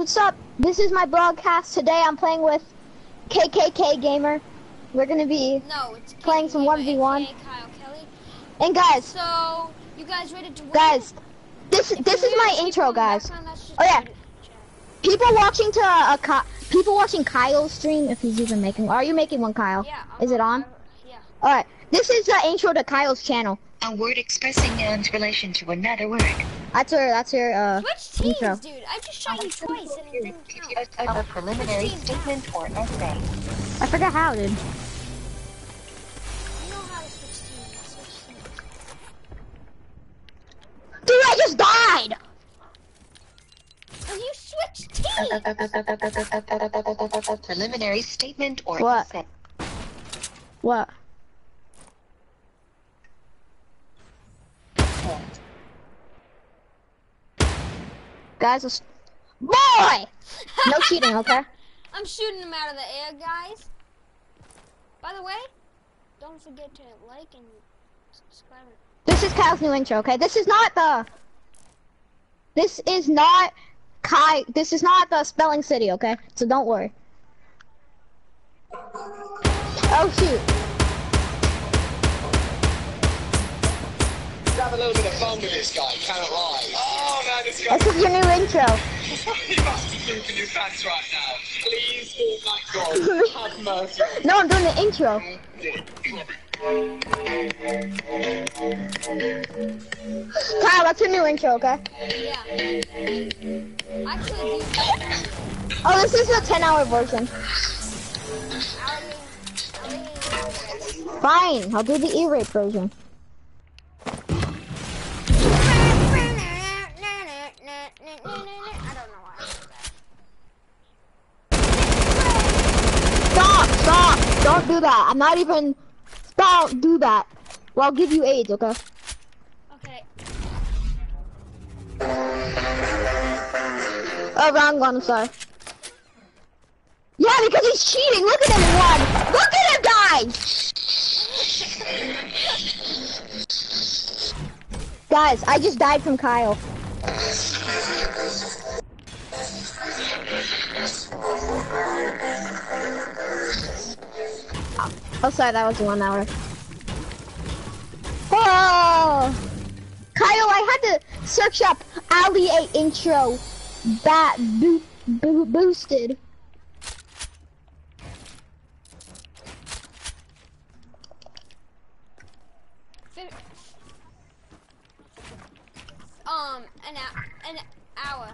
what's up? This is my broadcast. Today I'm playing with KKK Gamer. We're gonna be No, it's Playing some 1v1. aka Kyle Kelley. and guys, So, you guys ready to win? guys, this If this is my intro, guys. background, that's just Oh, yeah. People watching to a, Ky- people watching Kyle's stream if he's even making. Are you making one, Kyle? Yeah. I'm Is it on? Yeah. All right. This is the intro to Kyle's channel. A word expressing one's relation to another word. That's her. That's her. Uh, Switch teams, Intro. dude. I just shot you twice and it didn't count. A, a preliminary statement or essay. I forgot how, dude. You know how to switch teams. Switch teams. Dude, I just died. Cause you switched teams. Preliminary statement or What? essay. What? Guys, let's... boy, no cheating, okay? I'm shooting them out of the air, guys. By the way, don't forget to like and subscribe. This is Kyle's new intro, okay? This is not the. This is not Kai. This is not the Spelling City, okay? So don't worry. Oh shoot! have a little bit of fun with this guy, cannot lie. This is your new intro. he must be thinking his pants right now. Please, oh my god, have mercy. No, I'm doing the intro. Kyle, that's your new intro, okay? Yeah. Actually, Oh, this is the 10-hour version. Fine, I'll do the E-rate version. I don't know why. I did that. Stop! Stop! Don't do that. I'm not even. Stop! Do that. Well, I'll give you AIDS, okay? Okay. Oh, wrong one. I'm sorry. Yeah, because he's cheating. Look at him one. Look at him, guys. Guys, I just died from Kyle. Oh, sorry, that was one hour. Oh! Kyle, I had to search up Ali A intro bat bo bo boosted. Um, an hour. An hour.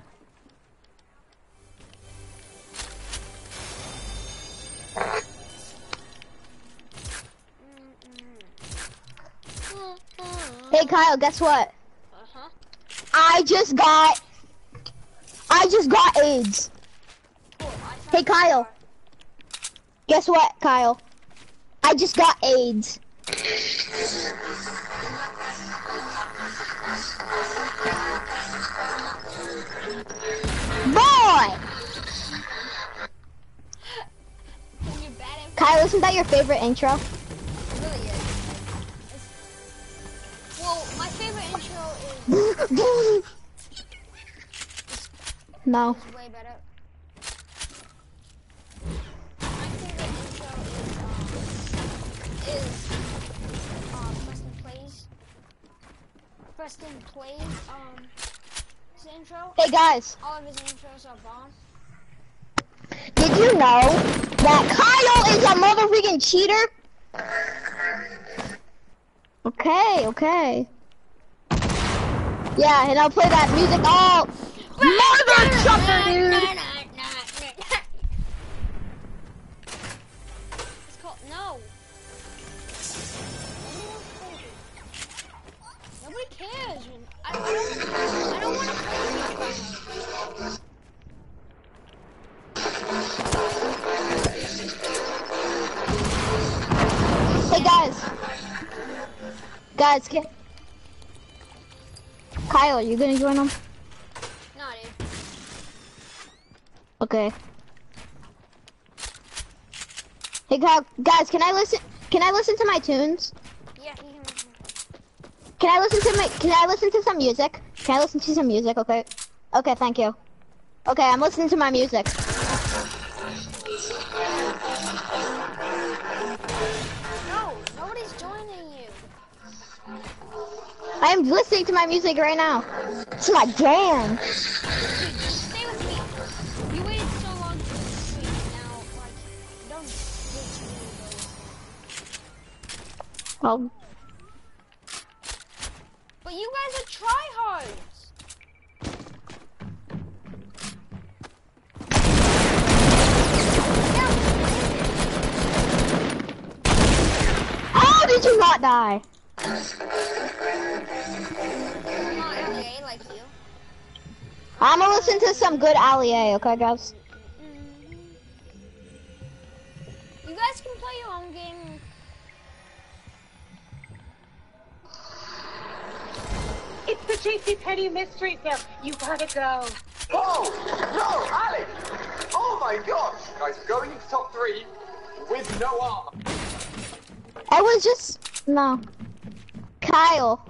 Hey Kyle, guess what? Uh huh. I just got I just got AIDS. Cool. Hey Kyle. Guess what, Kyle? I just got AIDS. Boy! When you're bad at Kyle, isn't that your favorite intro? It really is. It's, well, my favorite intro is, no. is way better. My favorite intro is um is Preston plays. Preston plays um his intro. Hey guys, All of his intros are bomb. did you know that Kyle is a motherfucking cheater? Okay, okay. Yeah, and I'll play that music oh, all mother trucker, dude. Guys, can Kyle, are you gonna join them? No, dude. Okay. Hey Kyle, guys, can I listen? Can I listen to my tunes? Yeah, you can listen. Can I listen to my? Can I listen to some music? Can I listen to some music? Okay. Okay, thank you. Okay, I'm listening to my music. I am listening to my music right now. It's my jam. Dude, just stay with me. You waited so long to stream. Now, like, don't ditch me. though. Oh, But you guys are tryhards. how did you not die? I'm gonna listen to some good Ali A, okay, guys? You guys can play your own game. It's the JC Petty mystery film. You gotta go. Oh, no, Alex! Oh my gosh! Guys, going into top three with no armor. I was just no. Kyle,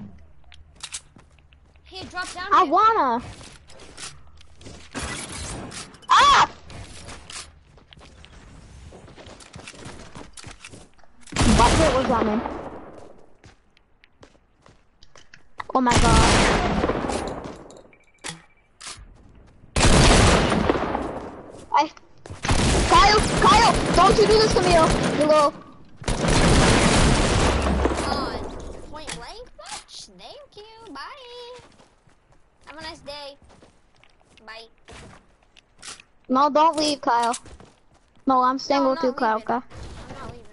Here, drop down. I here. wanna. Ah! Hit was that man? Oh my god. I Kyle, Kyle, don't you do this to me, oh, you point blank match. Thank you. Bye. Have a nice day. Bye. No, don't leave, Kyle. No, I'm staying No, with you, Kyle. Okay. I'm not leaving.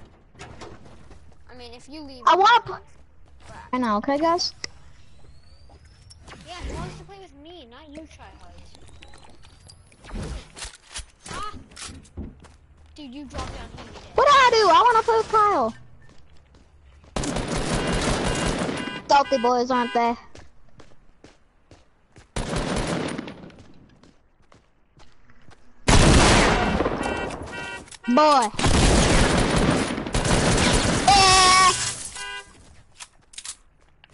I mean, if you leave. I wanna I'll pl- leave. I know, okay, guys. Yeah, he wants to play with me, not you, tryhards. Ah! Dude, you drop down here. What do I do? I want to play with Kyle. Salty boys, aren't they? Boy. Eh.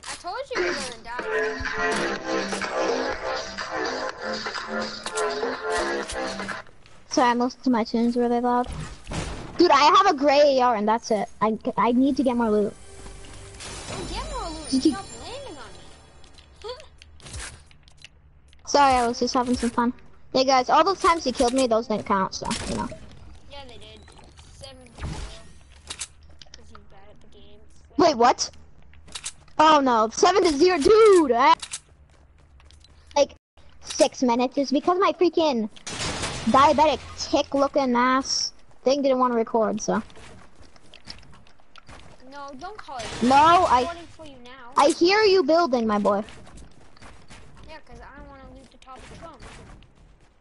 I told you you were gonna die. Sorry, I'm listening to my tunes really loud. Dude, I have a gray AR and that's it. I, I need to get more loot. Get more loot. Stop landing on me. Sorry, I was just having some fun. Hey guys, all those times you killed me, those didn't count, so, you know. Wait, what? Oh no, seven to zero, dude. I- like six minutes is because my freaking diabetic tick looking ass thing didn't want to record. So No, don't call it. no, I'm I for you now. I hear you building, my boy. Yeah, because I want to loot the top of Trump.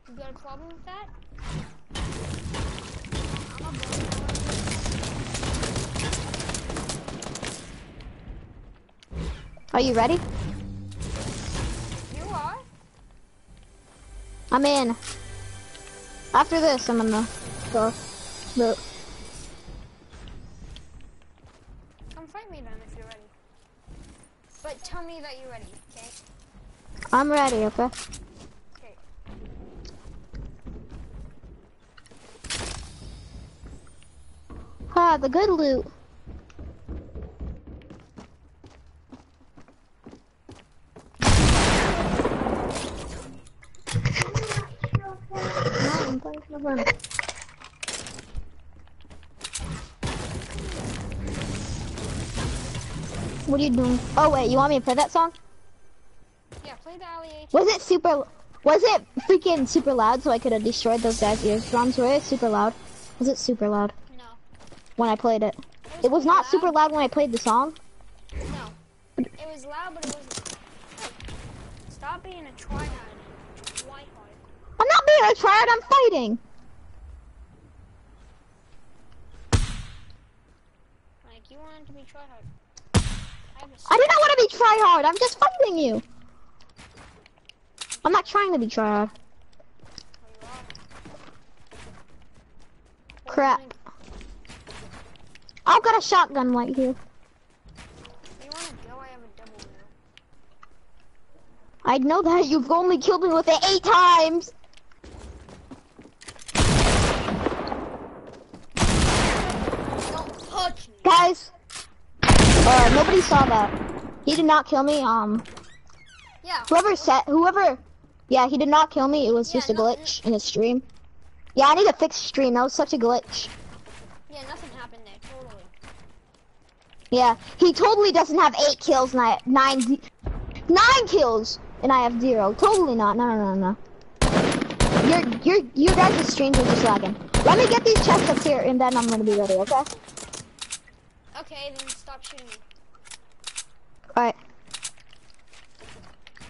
You got a problem with that? I'm a boy. Are you ready? You are? I'm in. After this, I'm gonna go. Loot. Come fight me then if you're ready. But tell me that you're ready, okay? I'm ready. Okay. Okay. Ah, the good loot. What are you doing? Oh wait, you want me to play that song? Yeah, play the alley. Was it super? Was it freaking super loud so I could have destroyed those guys' eardrums? Were it super loud? Was it super loud No. when I played it? It was not super loud when I played the song. No. It was loud, but it wasn't. Hey, stop being a tryhard. Tryhard. I'm not being a tryhard. I'm fighting. to be tryhard. I, I do not want to be tryhard. I'm just fighting you. I'm not trying to be tryhard. Oh, Crap. I've got a shotgun right here. I know that you've only killed me with it eight times. Don't touch me. Guys, Nobody saw that. He did not kill me. Um, Yeah. whoever said, whoever, yeah, he did not kill me. It was Yeah, just a glitch in his stream. Yeah, I need to fix stream. That was such a glitch. Yeah, nothing happened there. Totally. Yeah, he totally doesn't have eight kills and I nine, nine kills and I have zero. Totally not. No, no, no, no. Your, your, your guys' streams are just lagging. Let me get these chests up here and then I'm gonna be ready. Okay. Okay, then stop shooting me. All right.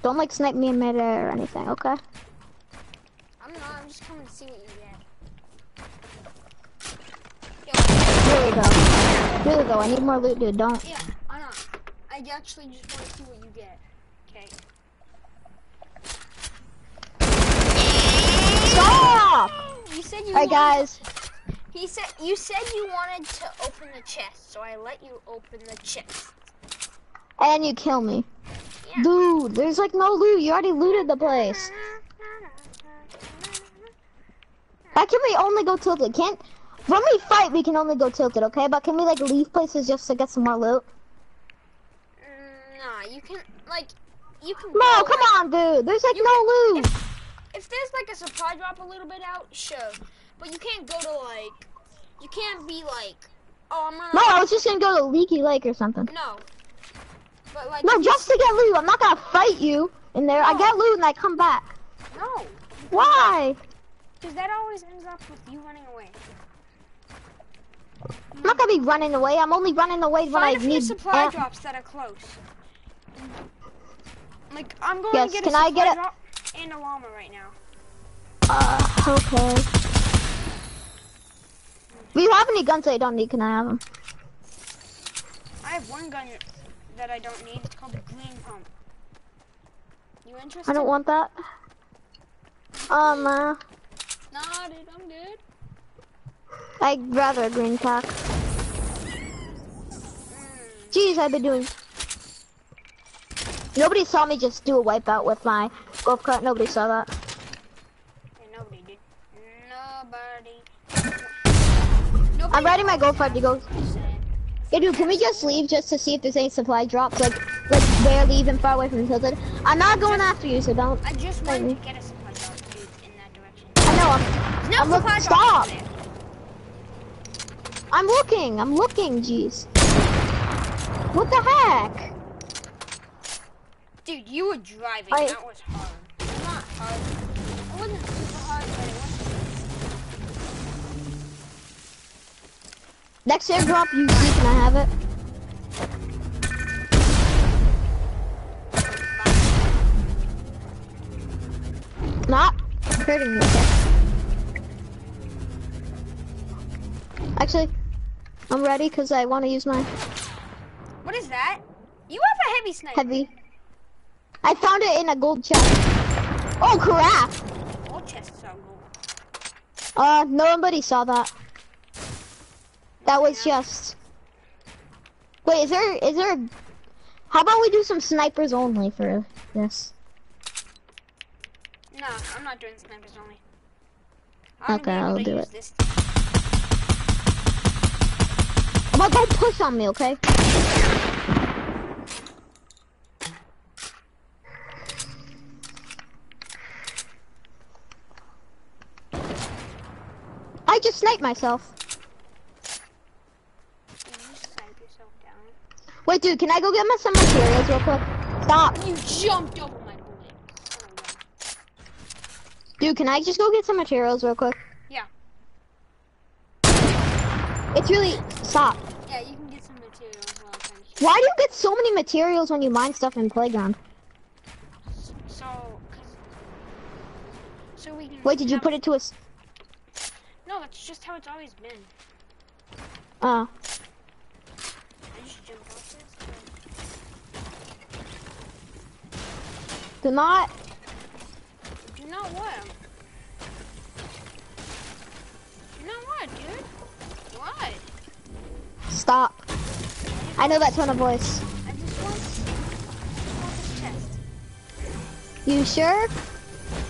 Don't like snipe me in midair or anything. Okay. I'm not. I'm just coming to see what you get. Really though. Really though. I need more loot, dude. Don't. Yeah, I know. I actually just want to see what you get. Okay. Stop! You said you. All right, wanted- guys. He said you said you wanted to open the chest, so I let you open the chest. And you kill me. Yeah. Dude, there's like no loot. You already looted the place. Why can we only go tilted? Can't when we fight we can only go tilted, okay? But can we like leave places just to get some more loot? Nah, you can like you can. No, go, come like- on, dude. There's like no loot. If there's like a supply drop a little bit out, sure, but you can't go to like you can't be like oh I'm gonna No, I was just gonna go to Leaky Lake or something. no. But like No, just to get loot. I'm not gonna fight you in there. I No. get loot and I come back. no, Why? because that always ends up with you running away. I'm not gonna be running away. I'm only running away when Find I a few need. supply am- drops that are close. Like I'm going Yes, to get can a I supply get a- drop and a llama right now. Uh, okay. If you have any guns that I don't need, can I have them? I have one gun that I don't need. It's called the green pump. You interested? I don't want that. Um, uh, Nah, dude, I'm good. I'd rather a green pack. Jeez, I've been doing. Nobody saw me just do a wipeout with my golf cart. Nobody saw that. Yeah, nobody did. Nobody. Nobody I'm riding my to go. Yeah, dude, can we just leave just to see if there's any supply drops? Like, like barely even far away from the tilted. I'm not going after you, so don't. I just went to get a supply drop, dude, in that direction. I know. I'm. No I'm look- supply stop. in there. I'm looking. I'm looking. Jeez. What the heck? Dude, you were driving. I- That was hard. Not hard. It wasn't super hard, but it wasn't. Next airdrop you see, can I have it? Not hurting me. Actually, I'm ready because I want to use my What is that? You have a heavy sniper. heavy. I found it in a gold chest. Oh crap! All chests are gold. Uh, nobody saw that. That was just. Wait, is there is there? How about we do some snipers only for this? No, I'm not doing snipers only. I'm Okay, I'll be able to do it. This. Don't push on me, okay? I just sniped myself. You snipe yourself down. Wait, dude, can I go get my some materials real quick? Stop. You jumped over my bullet. Oh. Dude, can I just go get some materials real quick? Yeah. It's really stop. Yeah, you can get some materials while I'm Why do you get so many materials when you mine stuff in playground? So, cause, so we can. Wait, did you put it to a? s- No, that's just how it's always been. Uh, I just jumped off this. Do not. Do not what? Do not what, dude? What? Stop. I know that tone of voice. I just want, just want this chest. You sure?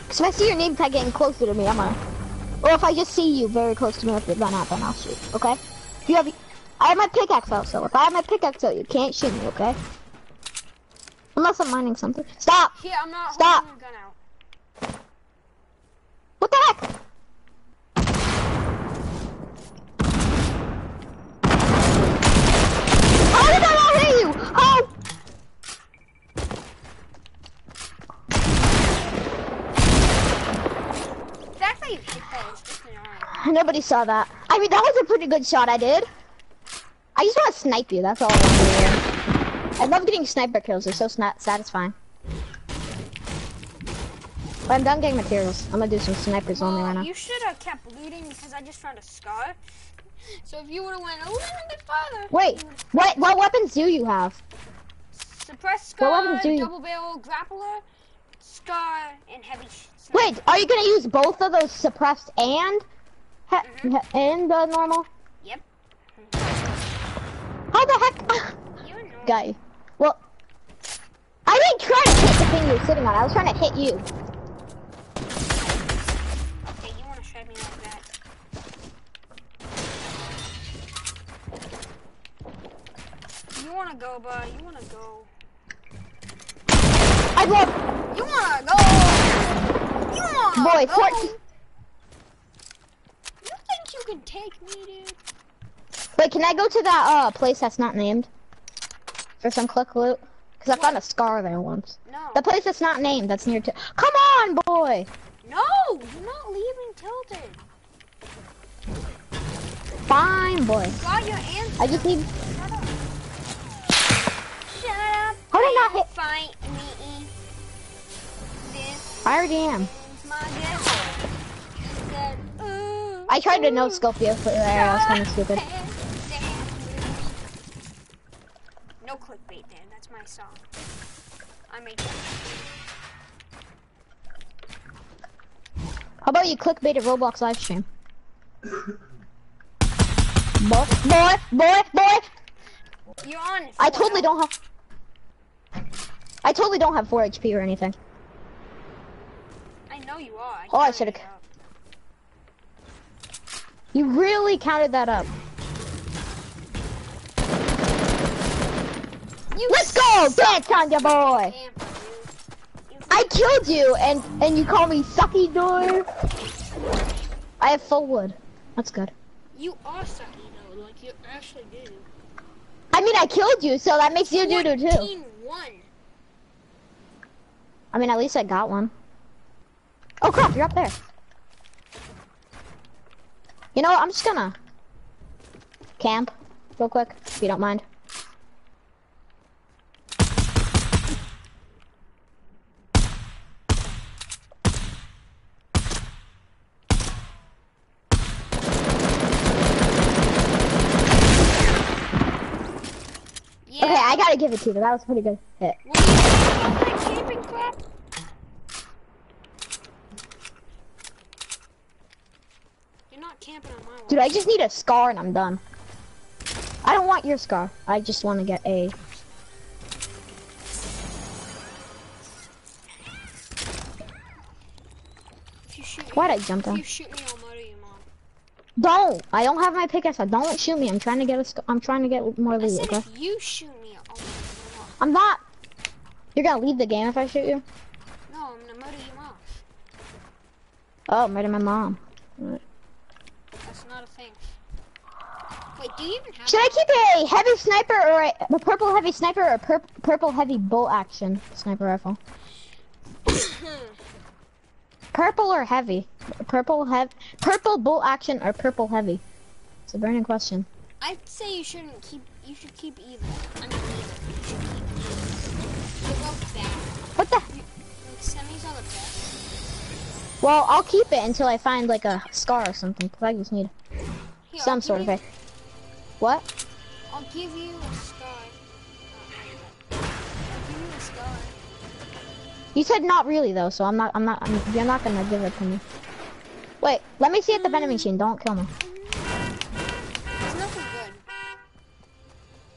Cause if I see your name tag getting closer to me, I'm gonna. Or if I just see you very close to me, if you run out, then I'll shoot. Okay? You have? I have my pickaxe out, so if I have my pickaxe out, you can't shoot me, okay? Unless I'm mining something. Stop! Here, I'm not Stop. holding gun out. What the heck? How did that not hit you? How? That's how you hit those. Just an arm. Nobody saw that. I mean, that was a pretty good shot I did. I just want to snipe you, that's all I want to do. I love getting sniper kills, they're so satisfying. But I'm done getting materials. I'm gonna do some snipers only right Well, now. you should have kept looting because I just found a scar. So if you would have went a little bit farther. Wait, what what weapons do you have? Suppressed What scar, weapons do you- double barrel grappler, scar, and heavy. sniper. Wait, are you gonna use both of those suppressed and he- Mhm. and the normal? Yep. How the heck, guy? Well, I didn't try to hit the thing you were sitting on. I was trying to hit you. Okay, you want to shred me like that? You want to go, bud? You want to go? I love You want to go? You want to boy. go? 14. You think you can take me, dude? Wait, can I go to that uh place that's not named for some click loot? Cause I found a scar there once. No. The place that's not named, that's near to. Come on, boy. No, you're not leaving Tilted. Fine, boy. Got your answer. I just need. Shut up. Shut up. How did I not hit? Fight me. This I already am. said, I tried to no ooh, scope you there. I was kind of stupid. No clickbait, Dan. That's my song. I made that. How about you clickbait a Roblox live stream? Boy, boy, boy, boy. You're on. I totally don't have. I totally don't have 4 HP or anything. I know you are. Oh, I should've- it. You really counted that up. You Let's go, dance on ya, boy. Tampa, dude. You I killed you, and and you call me sucky door. I have full wood. That's good. You are sucky though, like you actually do. I mean, I killed you, so that makes you do do too. 14-1. I mean, at least I got one. Oh crap, you're up there. You know what? I'm just gonna camp real quick, if you don't mind. Yeah. Okay, I gotta give it to you. That was a pretty good hit. You think about that camping crap? You're not camping on my watch. Dude, I just need a scar and I'm done. I don't want your scar. I just want to get a. If you shoot me, Why'd I jump if down? you shoot me, I'll murder your mom. Don't. I don't have my pickaxe. I don't shoot me. I'm trying to get a. sc- I'm trying to get more I loot. said Okay. if you shoot me, I'll murder your mom. I'm not. You're gonna leave the game if I shoot you. No, I'm gonna murder your mom. Oh, murder my mom. That's not a thing. Wait, do you even have Should I keep a heavy sniper or a, a purple heavy sniper or a pur purple heavy bolt action sniper rifle? Purple or heavy? Purple heavy, purple bolt action or purple heavy? It's a burning question. I'd say you shouldn't keep. You should keep either. I Well, I'll keep it until I find like a scar or something. Cause I just need Here, some sort of a. What? I'll give you a scar. I'll give you a scar. You said not really though, so I'm not. I'm not. I'm, you're not gonna give it to me. Wait, let me see at the vending machine. Don't kill me. There's nothing good.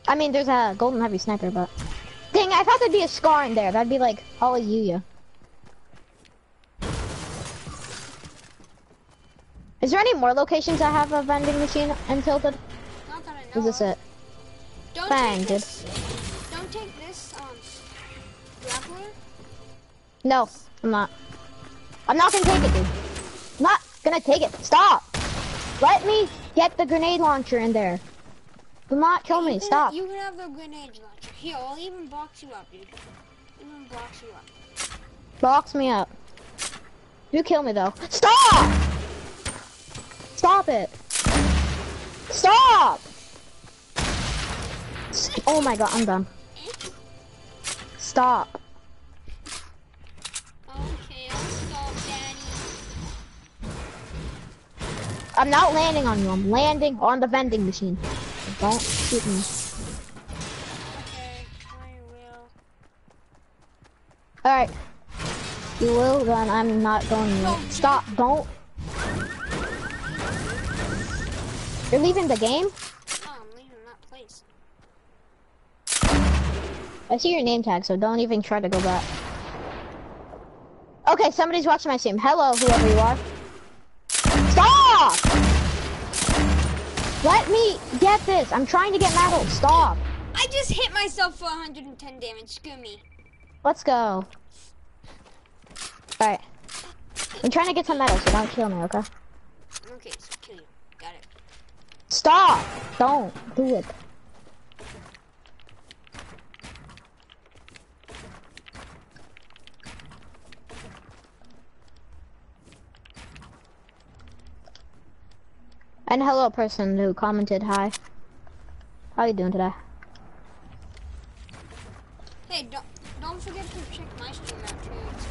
I mean, there's a golden heavy sniper, but dang, I thought there'd be a scar in there. That'd be like hallelujah. Is there any more locations that have a vending machine in Tilted? Not that I Is this it? Don't Bang, take dude. Don't take this um grappler. No, I'm not. I'm not gonna take it, dude. I'm not gonna take it. Stop. Let me get the grenade launcher in there. Do not kill me. Can- Stop. You can have the grenade launcher. Here, I'll even box you up, dude. Even box you up. Box me up. You kill me though. Stop! Stop it. Stop! Oh my god, I'm done. Stop. Okay, I'll stop, Daddy. I'm not landing on you. I'm landing on the vending machine. Don't shoot me. Okay, I will. Alright. You will, then I'm not going to. Stop. Don't. You're leaving the game? Oh, I'm leaving that place. I see your name tag, so don't even try to go back. Okay, somebody's watching my stream. Hello, whoever you are. Stop! Let me get this. I'm trying to get metal. Stop. I just hit myself for 110 damage. Screw me. Let's go. Alright. I'm trying to get some metal, so don't kill me, okay? Okay, so kill you. Got it. Stop! Don't do it. And hello, person who commented hi. How you doing today? Hey, don't don't forget to check my stream out too. It's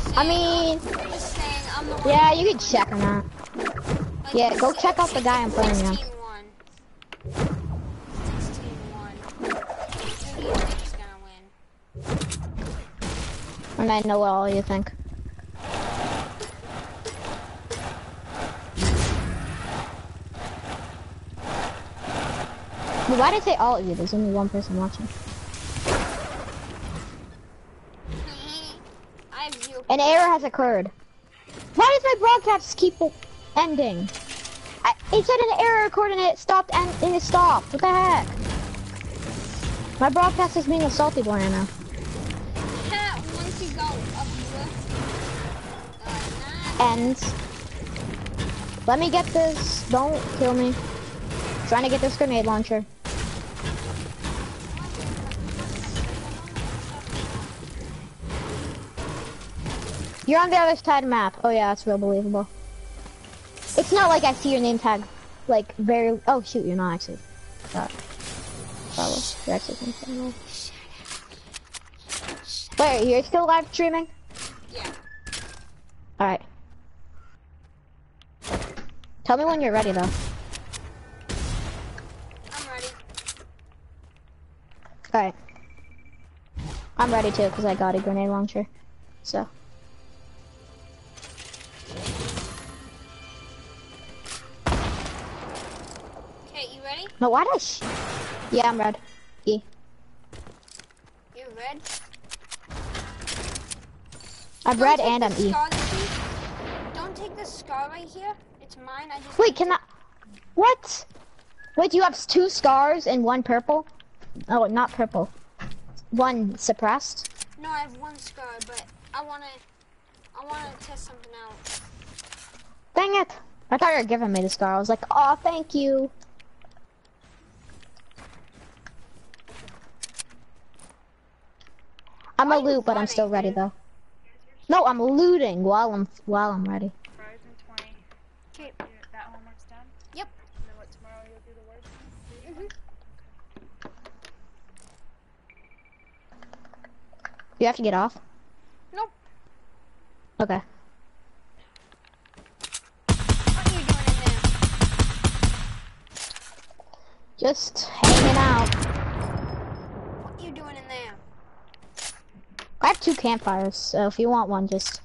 cool. I mean, saying, I'm the one. yeah, you can check on that. Yeah, go check out the guy in front of you. 16 1. 16 1. Who do you think is gonna win? And I know what all you think. But why did I say all of you? There's only one person watching. I have zero. An error has occurred. Why does my broadcast keep ending? I, it said an error it stopped and, and it stopped. What the heck? My broadcast is being assaulted right now. Once you go up here, uh, Ends. Let me get this. Don't kill me. Trying to get this grenade launcher. You're on the other side of the map. Oh yeah, that's real believable. It's not like I see your name tag, like very. Oh shoot, you're not actually. That. Probably. You're actually Wait, you're still live streaming? yeah. All right. Tell me when you're ready, though. I'm ready. All right. I'm ready too, cause I got a grenade launcher. So. No, why does? Yeah, I'm red. E. You red? I'm Don't red and I'm E. scar that you- Don't take this scar right here. It's mine. I just. Wait, can I? What? Wait, you have two scars and one purple? Oh, not purple. One suppressed. No, I have one scar, but I wanna. I wanna test something out. Dang it! I thought you were giving me the scar. I was like, oh, thank you. I'm a you loot, but I'm still ready though. No, I'm looting while I'm while I'm ready. Okay. That homework's done? Yep. And then what, tomorrow you'll do the work? Mm-hmm. You have to get off. Nope. Okay. What are you doing in there? Just hanging out. I have two campfires, so if you want one, just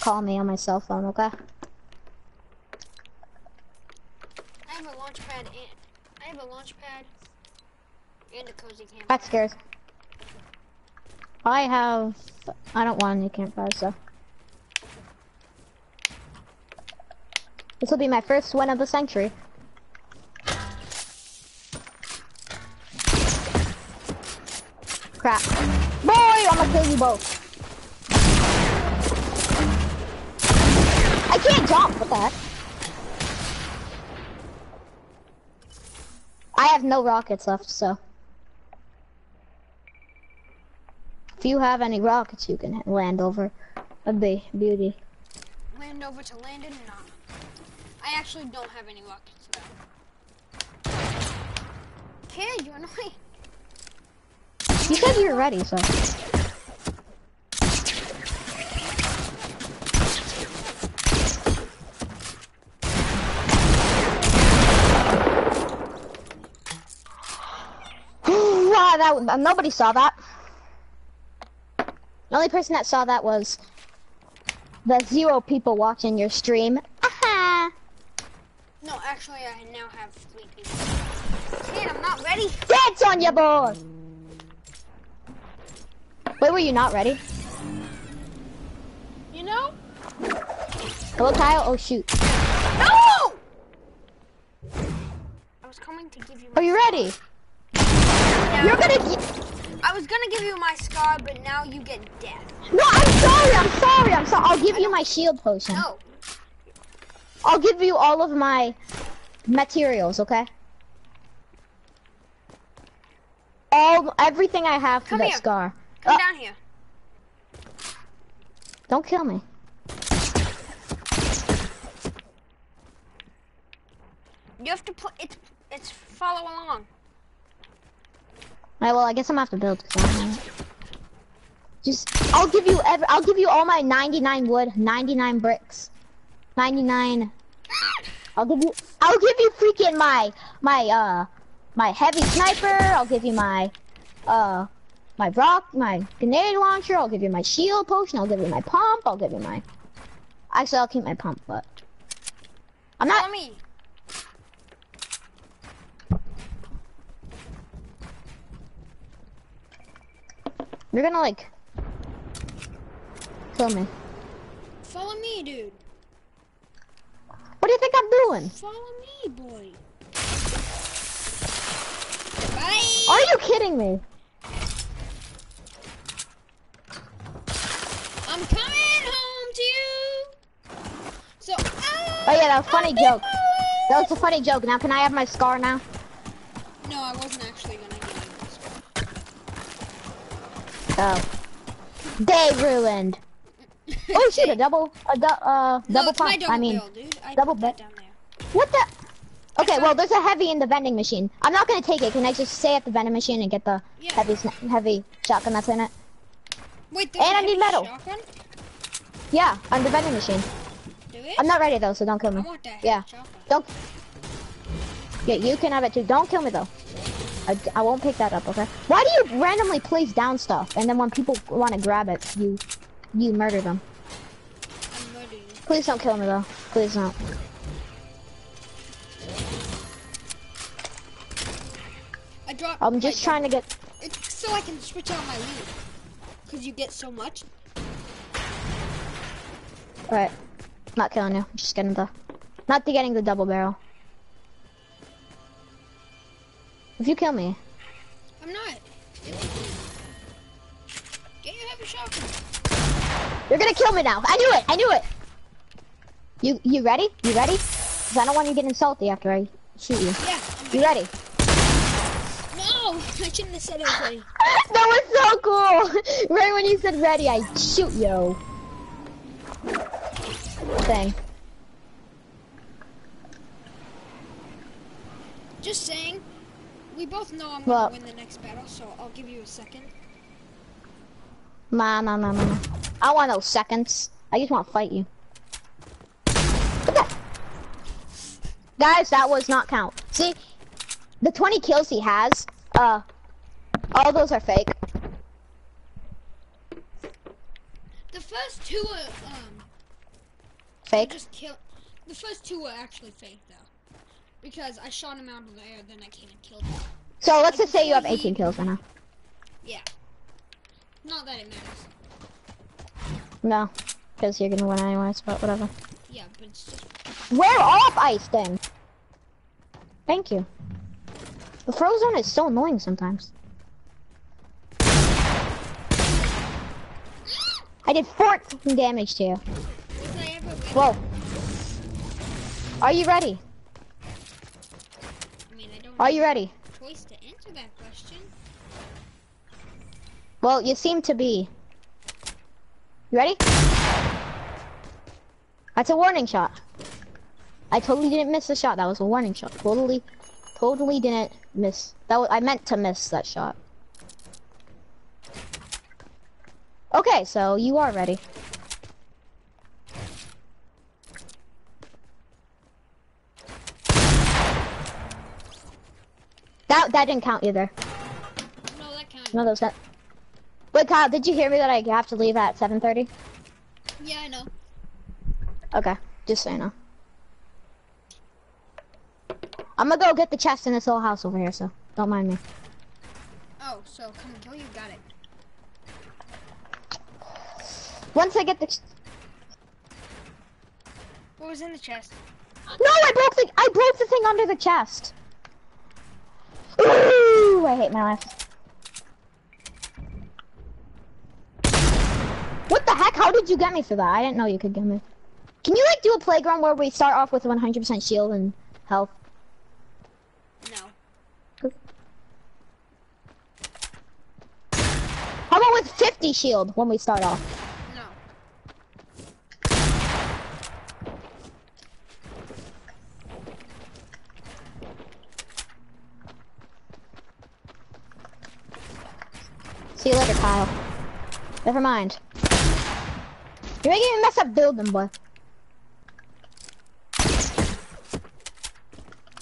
call me on my cell phone, okay? I have a launch pad and I have a launch pad and a cozy campfire. That scares. I have I don't want any campfires so. This will be my first win of the century. Crap. I'm gonna kill you both. I can't jump, what the heck? I have no rockets left, so. If you have any rockets you can land over, that'd be beauty. Land over to Landon? Nah. I actually don't have any rockets though. Kid, you're annoying. You said you were ready, so. wow, that uh, nobody saw that. The only person that saw that was the zero people watching your stream. Aha! No, actually, I now have three people. Kid, I'm not ready. Dance on your boy! Wait, were you not ready? You know? Hello, Kyle? Oh, shoot. No! I was coming to give you. Are you ready? Now, You're gonna. I was gonna give you my scar, but now you get death. No, I'm sorry, I'm sorry, I'm sorry. I'll give you my shield potion. No. I'll give you all of my materials, okay? All, everything I have for Come that here. scar. Come Uh, down here. Don't kill me. You have to put it's it's follow along. Alright, well, I guess I'm gonna have to build. 'cause I don't know. Just, I'll give you every, I'll give you all my 99 wood, 99 bricks, 99. I'll give you, I'll give you freaking my, my, uh, my heavy sniper. I'll give you my, uh, my rock, my grenade launcher. I'll give you my shield potion. I'll give you my pump. I'll give you my. Actually, I'll keep my pump, but I'm not. me. You're gonna like kill me. Follow me, dude. What do you think I'm doing? Follow me, boy. Bye. Are you kidding me? I'm coming home to you. So. Oh yeah, that was a funny joke. That was a funny joke. Now can I have my scar now? No, I wasn't actually gonna give you this. Oh. Day ruined. Oh shoot, a double, a du uh, No, double pump. I mean, bill. I double put that bit. down there. what the? Okay, well, there's a heavy in the vending machine. I'm not gonna take it. Can I just stay at the vending machine and get the Yeah. heavy, heavy shotgun that's in it? Wait, And I need metal. Shotgun? Yeah, on the vending machine. Do it? I'm not ready though, so don't kill me. Yeah. shotgun. Don't. Yeah, you can have it too. Don't kill me though. I, I won't pick that up, okay? Why do you randomly place down stuff and then when people want to grab it, you you murder them? I'm. Please don't kill me though. Please don't. I dropped. I'm just trying to get. It's so I can switch out my loot. Cause you get so much. Alright. Not killing you. Just getting the. Not the getting the double barrel. If you kill me, I'm not. Get your heavy shotgun. you're gonna kill me now. I knew it. I knew it. You you ready? You ready? 'Cause I don't want you getting salty after I shoot you. Yeah. I'm You ready? No, I shouldn't have said it was ready. that was so cool. right when you said ready, I shoot yo. Thing. Just saying. We both know I'm gonna win the next battle, so I'll give you a second. Nah, nah, nah, nah. I want no seconds. I just want to fight you. Guys, that was not count. See, the 20 kills he has, uh, all those are fake. The first two are um Fake? just kill. The first two were actually fake though, because I shot him out of the air, then I came and killed him. So let's just say you have 18 kills now. Yeah. Not that it matters. No, because you're gonna win anyways, but whatever. Yeah, but it's just. Wear off ice then. Thank you. The frozen is so annoying sometimes. I did 14 damage to you. Was I ever ready? Whoa. Are you ready? I mean, I don't Are you ready? choice to answer that question. Well, you seem to be. You ready? That's a warning shot. I totally didn't miss the shot. That was a warning shot. Totally, totally didn't miss. That was, I meant to miss that shot. Okay, so you are ready. That that didn't count either. No, that counted. No, those that. Wait, Kyle, did you hear me that I have to leave at 7:30? Yeah, I know. Okay, just so you know. I'm gonna go get the chest in this little house over here, so don't mind me. Oh, so come kill you. Got it. Once I get the, ch- What was in the chest? no, I broke the, I broke the thing under the chest. Ooh, I hate my life. What the heck? How did you get me for that? I didn't know you could get me. Can you like do a playground where we start off with 100% shield and health? No. How about with 50 shield when we start off? No. See you later, Kyle. Never mind. You're making me mess up building, boy.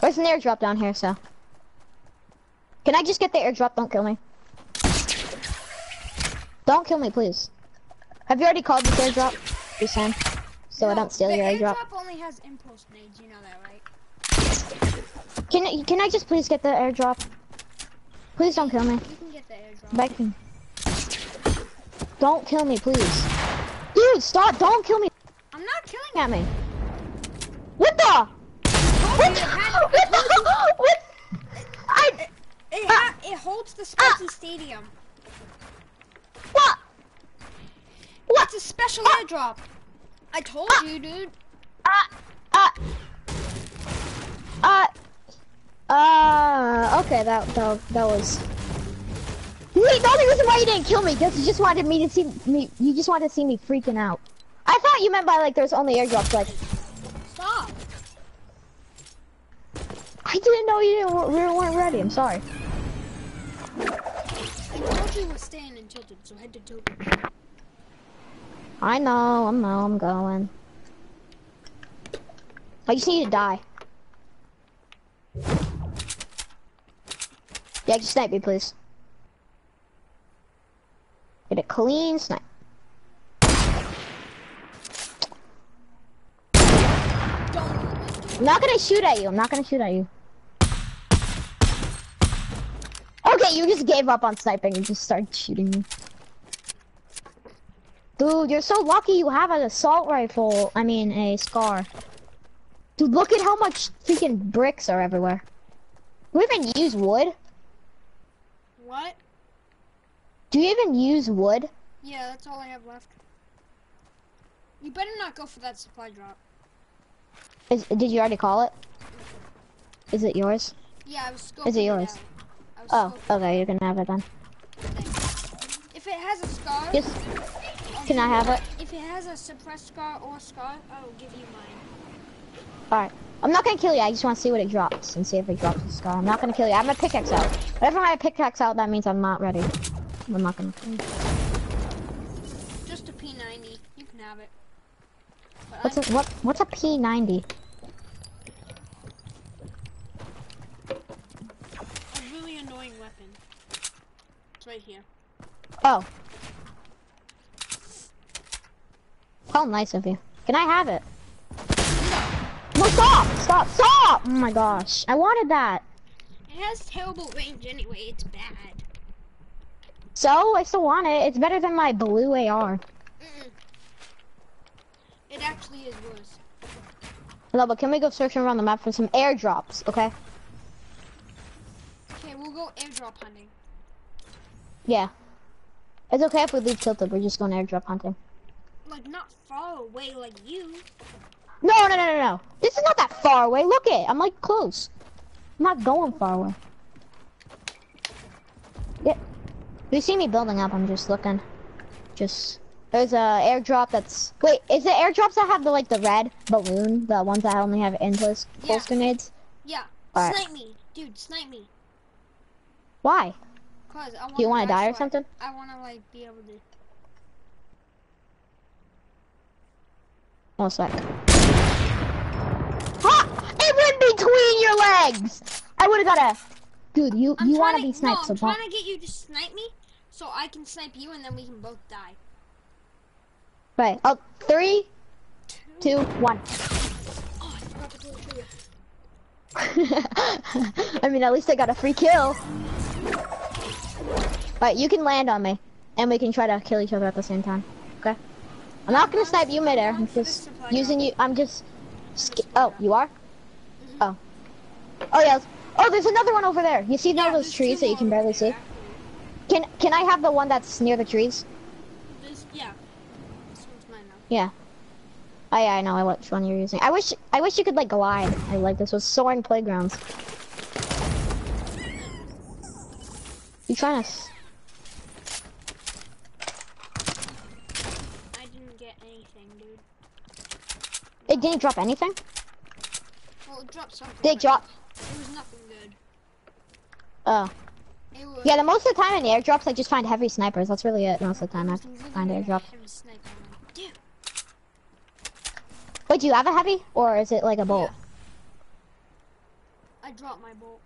There's an airdrop down here, so. Can I just get the airdrop? Don't kill me. Don't kill me, please. Have you already called this airdrop? You saying? So I don't steal the your airdrop. airdrop only has impulse nades. You know that, right? Can can I just please get the airdrop? Please don't kill me. You can get the airdrop. Begging. Don't kill me, please. Dude, stop! Don't kill me! I'm not killing at me. What the? What the? What the? What? I. It, ha it holds the Spiky Stadium. What? What? It's a special airdrop. I told you, dude. Uh. Uh. Uh. Uh. Okay, that that that was. Wait, the only reason why you didn't kill me because you just wanted me to see me. You just wanted to see me freaking out. I thought you meant by like there's only airdrops. Like Stop. I didn't know you didn't we weren't ready. I'm sorry. I told you we're staying in Tilted, so head to Tilted. I know. I know. I'm going. I just need to die. Yeah, just snipe me, please. Get a clean snipe. I'm not gonna shoot at you. I'm not gonna shoot at you. Okay, you just gave up on sniping and just started shooting me. Dude, you're so lucky you have an assault rifle. I mean, a scar. Dude, look at how much freaking bricks are everywhere. Do you even use wood? What? Do you even use wood? Yeah, that's all I have left. You better not go for that supply drop. Is, did you already call it? Is it yours? Yeah, I was Is it yours? out. I was Oh, scoping okay, you can have it then. If it has a scar, I'll can I have it? If it has a suppressed scar or scar, I will give you mine. alright. I'm not gonna kill you, I just wanna see what it drops and see if it drops a scar. I'm not gonna kill you, I have my pickaxe out. Whenever I have pickaxe out, that means I'm not ready. I'm not gonna kill you. Just a P90. You can have it. But What's I'm- a, what, what's a P90? a really annoying weapon. It's right here. Oh. How nice of you. Can I have it? No, stop! Stop! Stop! Oh my gosh. I wanted that. It has terrible range anyway. It's bad. So, I still want it. It's better than my blue AR. Mm-mm. It actually is worse. No, but can we go searching around the map for some airdrops, okay? Okay, we'll go airdrop hunting. Yeah. It's okay if we leave Tilted, we're just going airdrop hunting. Like not far away like you. No, no, no, no, no. This is not that far away. Look it. I'm like close. I'm not going far away. Yeah. You see me building up. I'm just looking. Just there's a airdrop that's wait. Is it airdrops that have the like the red balloon? The ones that only have endless Yeah. pulse grenades? Yeah. Alright. Snipe me, dude. Snipe me. Why? Cause I want. Do you want to die or something? I want to like be able to. No sec. Ha! It went between your legs. I would have got a. Dude, you I'm you want trying to be sniped No, so I'm trying to get you to snipe me, so I can snipe you, and then we can both die. Right. Oh, three, two, one. Oh, I forgot to pull the trigger. I mean, at least I got a free kill. Alright, you can land on me, and we can try to kill each other at the same time. Okay? I'm not gonna snipe you midair. I'm just using you. I'm just. Oh, you are? Oh. Oh yeah. Oh, there's another one over there. You see all Yeah, those trees that you can barely see? Can Can I have the one that's near the trees? This, yeah. This one's mine now. Yeah. Oh yeah, I know I which one you're using. I wish I wish you could like glide. I like this was soaring playgrounds. You trying to? s- I didn't get anything, dude. It didn't drop anything. Well, it dropped something. Did it drop? It was nothing good. Oh. Yeah, the most of the time in airdrops, I just find heavy snipers. That's really it. Most of the time, I find airdrops. heavy sniper. I'm like, Dude. Wait, do you have a heavy, or is it like a bolt? I dropped my bolt.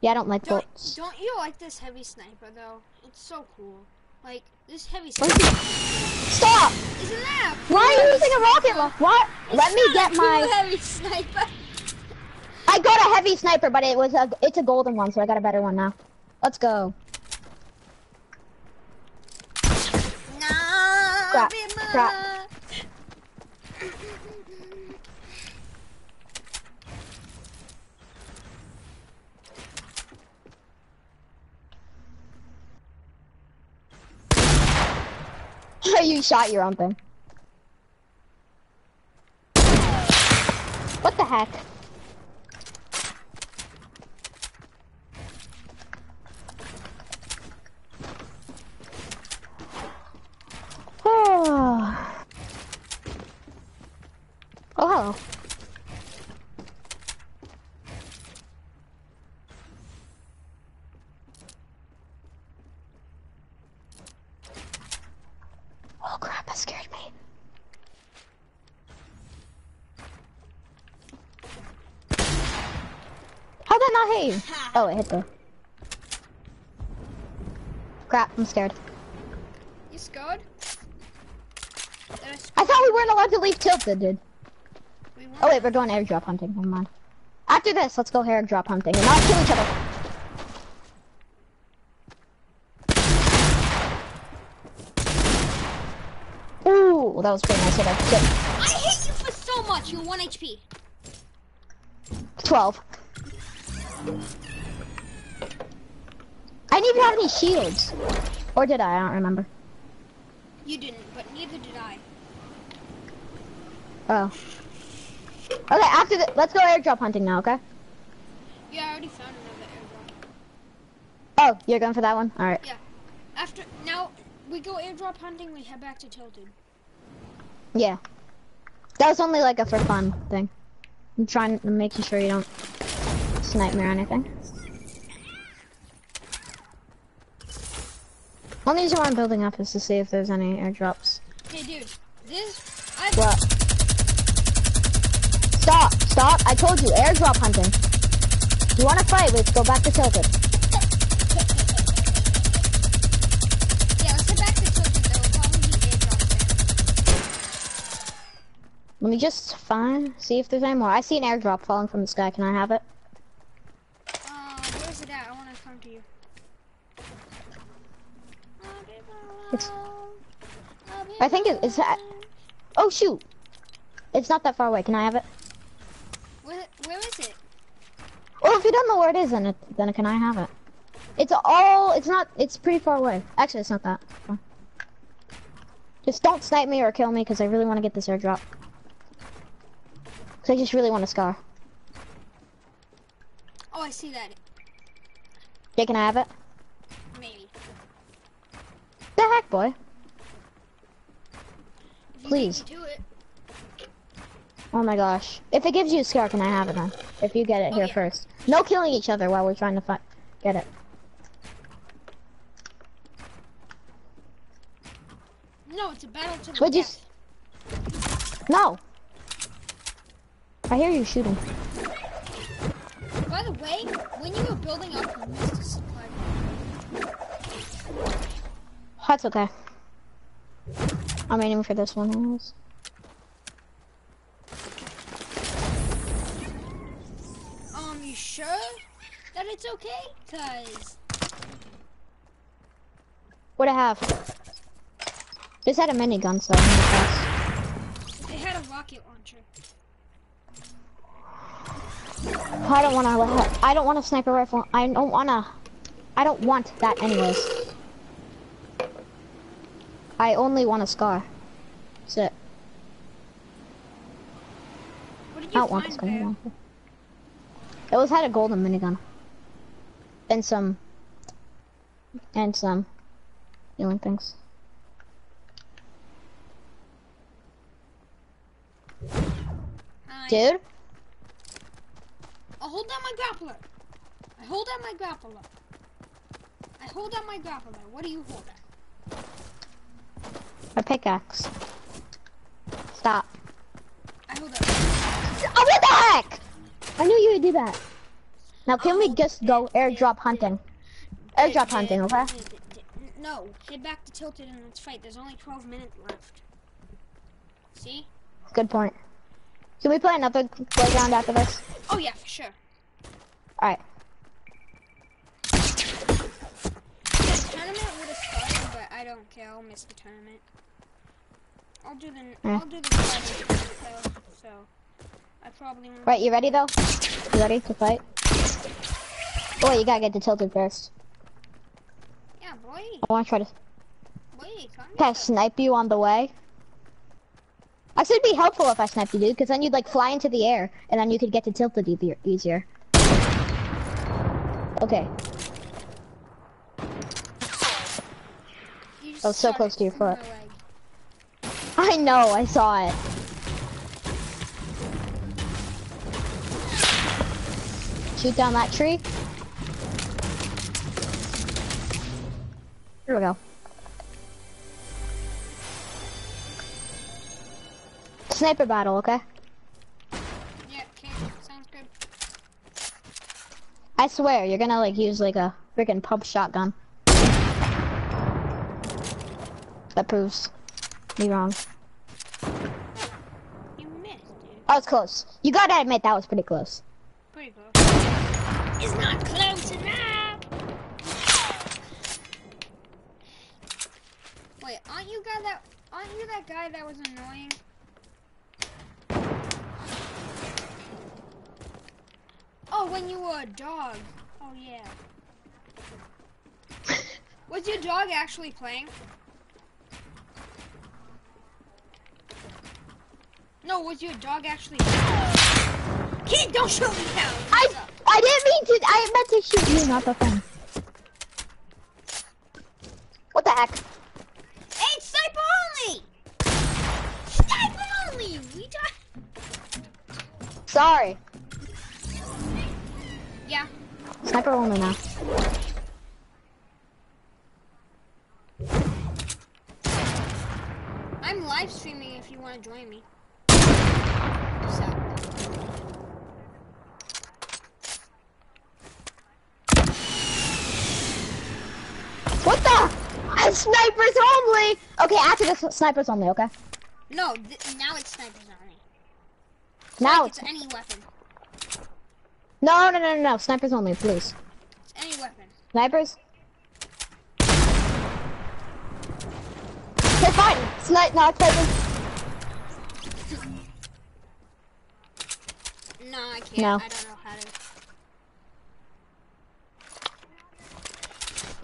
Yeah, I don't like Don't, bolts. don't you like this heavy sniper though? It's so cool. Like this heavy sniper. Stop! Isn't that? Why are you using a rocket launcher? What? Let me get my. heavy sniper. I got a heavy sniper, but it was a. It's a golden one, so I got a better one now. Let's go. Nah. Crap, Bima. You shot your own thing. What the heck? Oh. Oh, hello. Oh crap, that scared me. How'd that not hit you? Oh, it hit the. Crap, I'm scared. You scared? I I thought we weren't allowed to leave tilted, dude. we Oh wait, we're going airdrop hunting. Never mind. After this, let's go airdrop hunting and not kill each other. Ooh, that was pretty nice. Hit. I hit I hate you for so much. You're one HP. 12. I didn't even have any shields. Or did I? I don't remember. You didn't, but neither did I. Oh. Okay, after the, let's go airdrop hunting now, okay? Yeah, I already found another airdrop. Oh, you're going for that one? Alright. Yeah. After now, we go airdrop hunting. We head back to Tilted. Yeah. That was only like a for fun thing. I'm trying, I'm making sure you don't snipe me or anything. The only reason why I'm building up is to see if there's any airdrops. Hey, dude, this I What? Stop, stop, I told you, airdrop hunting. You wanna fight, let's go back to Tilted. yeah. Let's head back to Tilted. There will probably be airdrops there. Let me just find, see if there's any more. I see an airdrop falling from the sky, can I have it? Uh, where's it at? I want to come to you. It's- I think it- it's at- Oh shoot! It's not that far away, can I have it? Where, where is it? Well, if you don't know where it is, then it, then can I have it? It's all. It's not. It's pretty far away. Actually, it's not that. far. Just don't snipe me or kill me because I really want to get this airdrop. Cause I just really want a scar. Oh, I see that. Yeah, can I have it? The heck, boy? Please. Oh my gosh. If it gives you a scar, can I have it then? If you get it Oh, here yeah. first. No killing each other while we're trying to find get it. No, it's a battle to the What'd you. No. I hear you shooting. By the way, when you were building up, you missed supply. That's okay. I'm aiming for this one anyways. Um, you sure that it's okay? Cause What I have? This had a minigun, so I'm gonna pass. they had a rocket launcher. I don't wanna I don't want a sniper rifle. I don't wanna I don't want that anyways. I only want a scar. That's it. What did I don't want gun. there? It was had a golden minigun. And some and some healing things. Hi. Dude? I'll hold down my grappler. I hold down my grappler. I hold down my grappler. What do you hold at? A pickaxe. Stop. I hold up. Oh, what the heck? I knew you would do that. Now can we oh, just go airdrop hunting? Airdrop hunting, okay? No, head back to Tilted and let's fight. There's only 12 minutes left. See? Good point. Can we play another playground after this? Oh yeah, for sure. Alright. The tournament would have started, but I don't care. I'll miss the tournament. I'll do the Yeah. I'll do the though. So I probably won't. Right, you ready though? You ready to fight? Boy, you gotta get to tilted first. Yeah, boy. I wanna try to Boy, Can I snipe you on the way? I said it'd be helpful if I sniped you, dude, because then you'd like fly into the air, and then you could get to tilted easier. Okay. I was so close to your foot. I know, I saw it. Shoot down that tree. Here we go. Sniper battle, okay? Yeah, okay, sounds good. I swear, you're gonna like use like a freaking pump shotgun. That proves me wrong. You missed, dude. That was close. You gotta admit that was pretty close. Pretty close. It's not close enough. Wait, aren't you guy that? Aren't you that guy that was annoying? Oh, when you were a dog. Oh yeah. Was your dog actually playing? No, was your dog actually Kid, don't shoot me down! I I didn't mean to. I meant to shoot you, not the fence. What the heck? Hey, sniper only! Sniper only! We got... Sorry. Yeah. Sniper only now. I'm live streaming if you want to join me. So, What the? Uh, snipers only. Okay, after this, snipers only. Okay. no, now it's snipers only. Now Like, it's it's any weapon. no, no, no, no, no. Snipers only, please. It's any weapon. Snipers. Okay, fine. Snipe, not snipers. No, I can't. No. I don't know how to.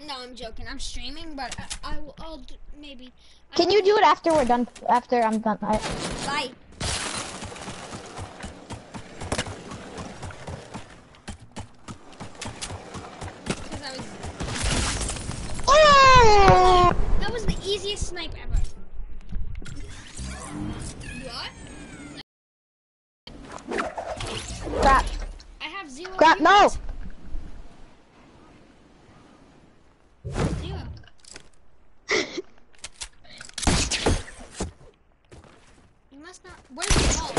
No, I'm joking. I'm streaming, but I, I will. I'll d- maybe. I Can you do it after we're done? After I'm done. I, Bye. Was. oh! That was the easiest snipe ever. What? Crap! I have zero. Crap! No! views. Zero. You must not. Where's the ball?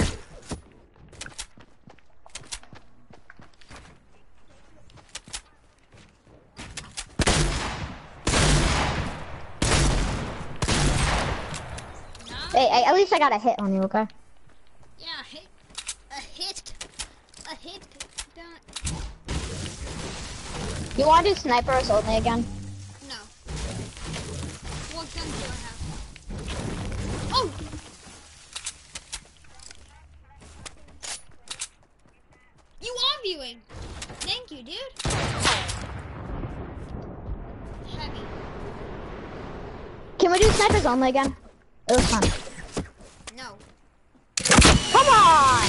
Hey, I, at least I got a hit on you. Okay. Yeah, a hit. A hit. A hit. Done. You want to do snipers only again? No. What gun do I have? Oh! You are viewing! Thank you, dude. Heavy. Can we do snipers only again? It was fun. No. Come on!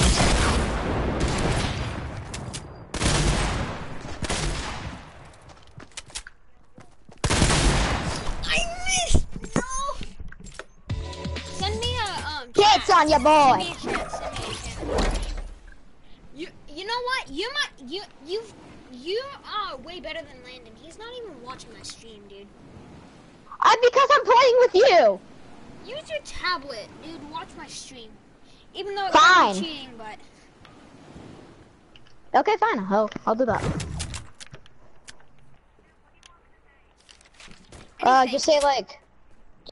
I missed! No! Send me a, um, Hits on ya, Send boy. me a chat, send me a chat. You, you know what? You might, you, you, you are way better than Landon. He's not even watching my stream, dude. I because I'm playing with you. Use your tablet, dude. Watch my stream. Even though it's Fine. cheating, but Okay, fine. I'll I'll do that. Uh, just say like,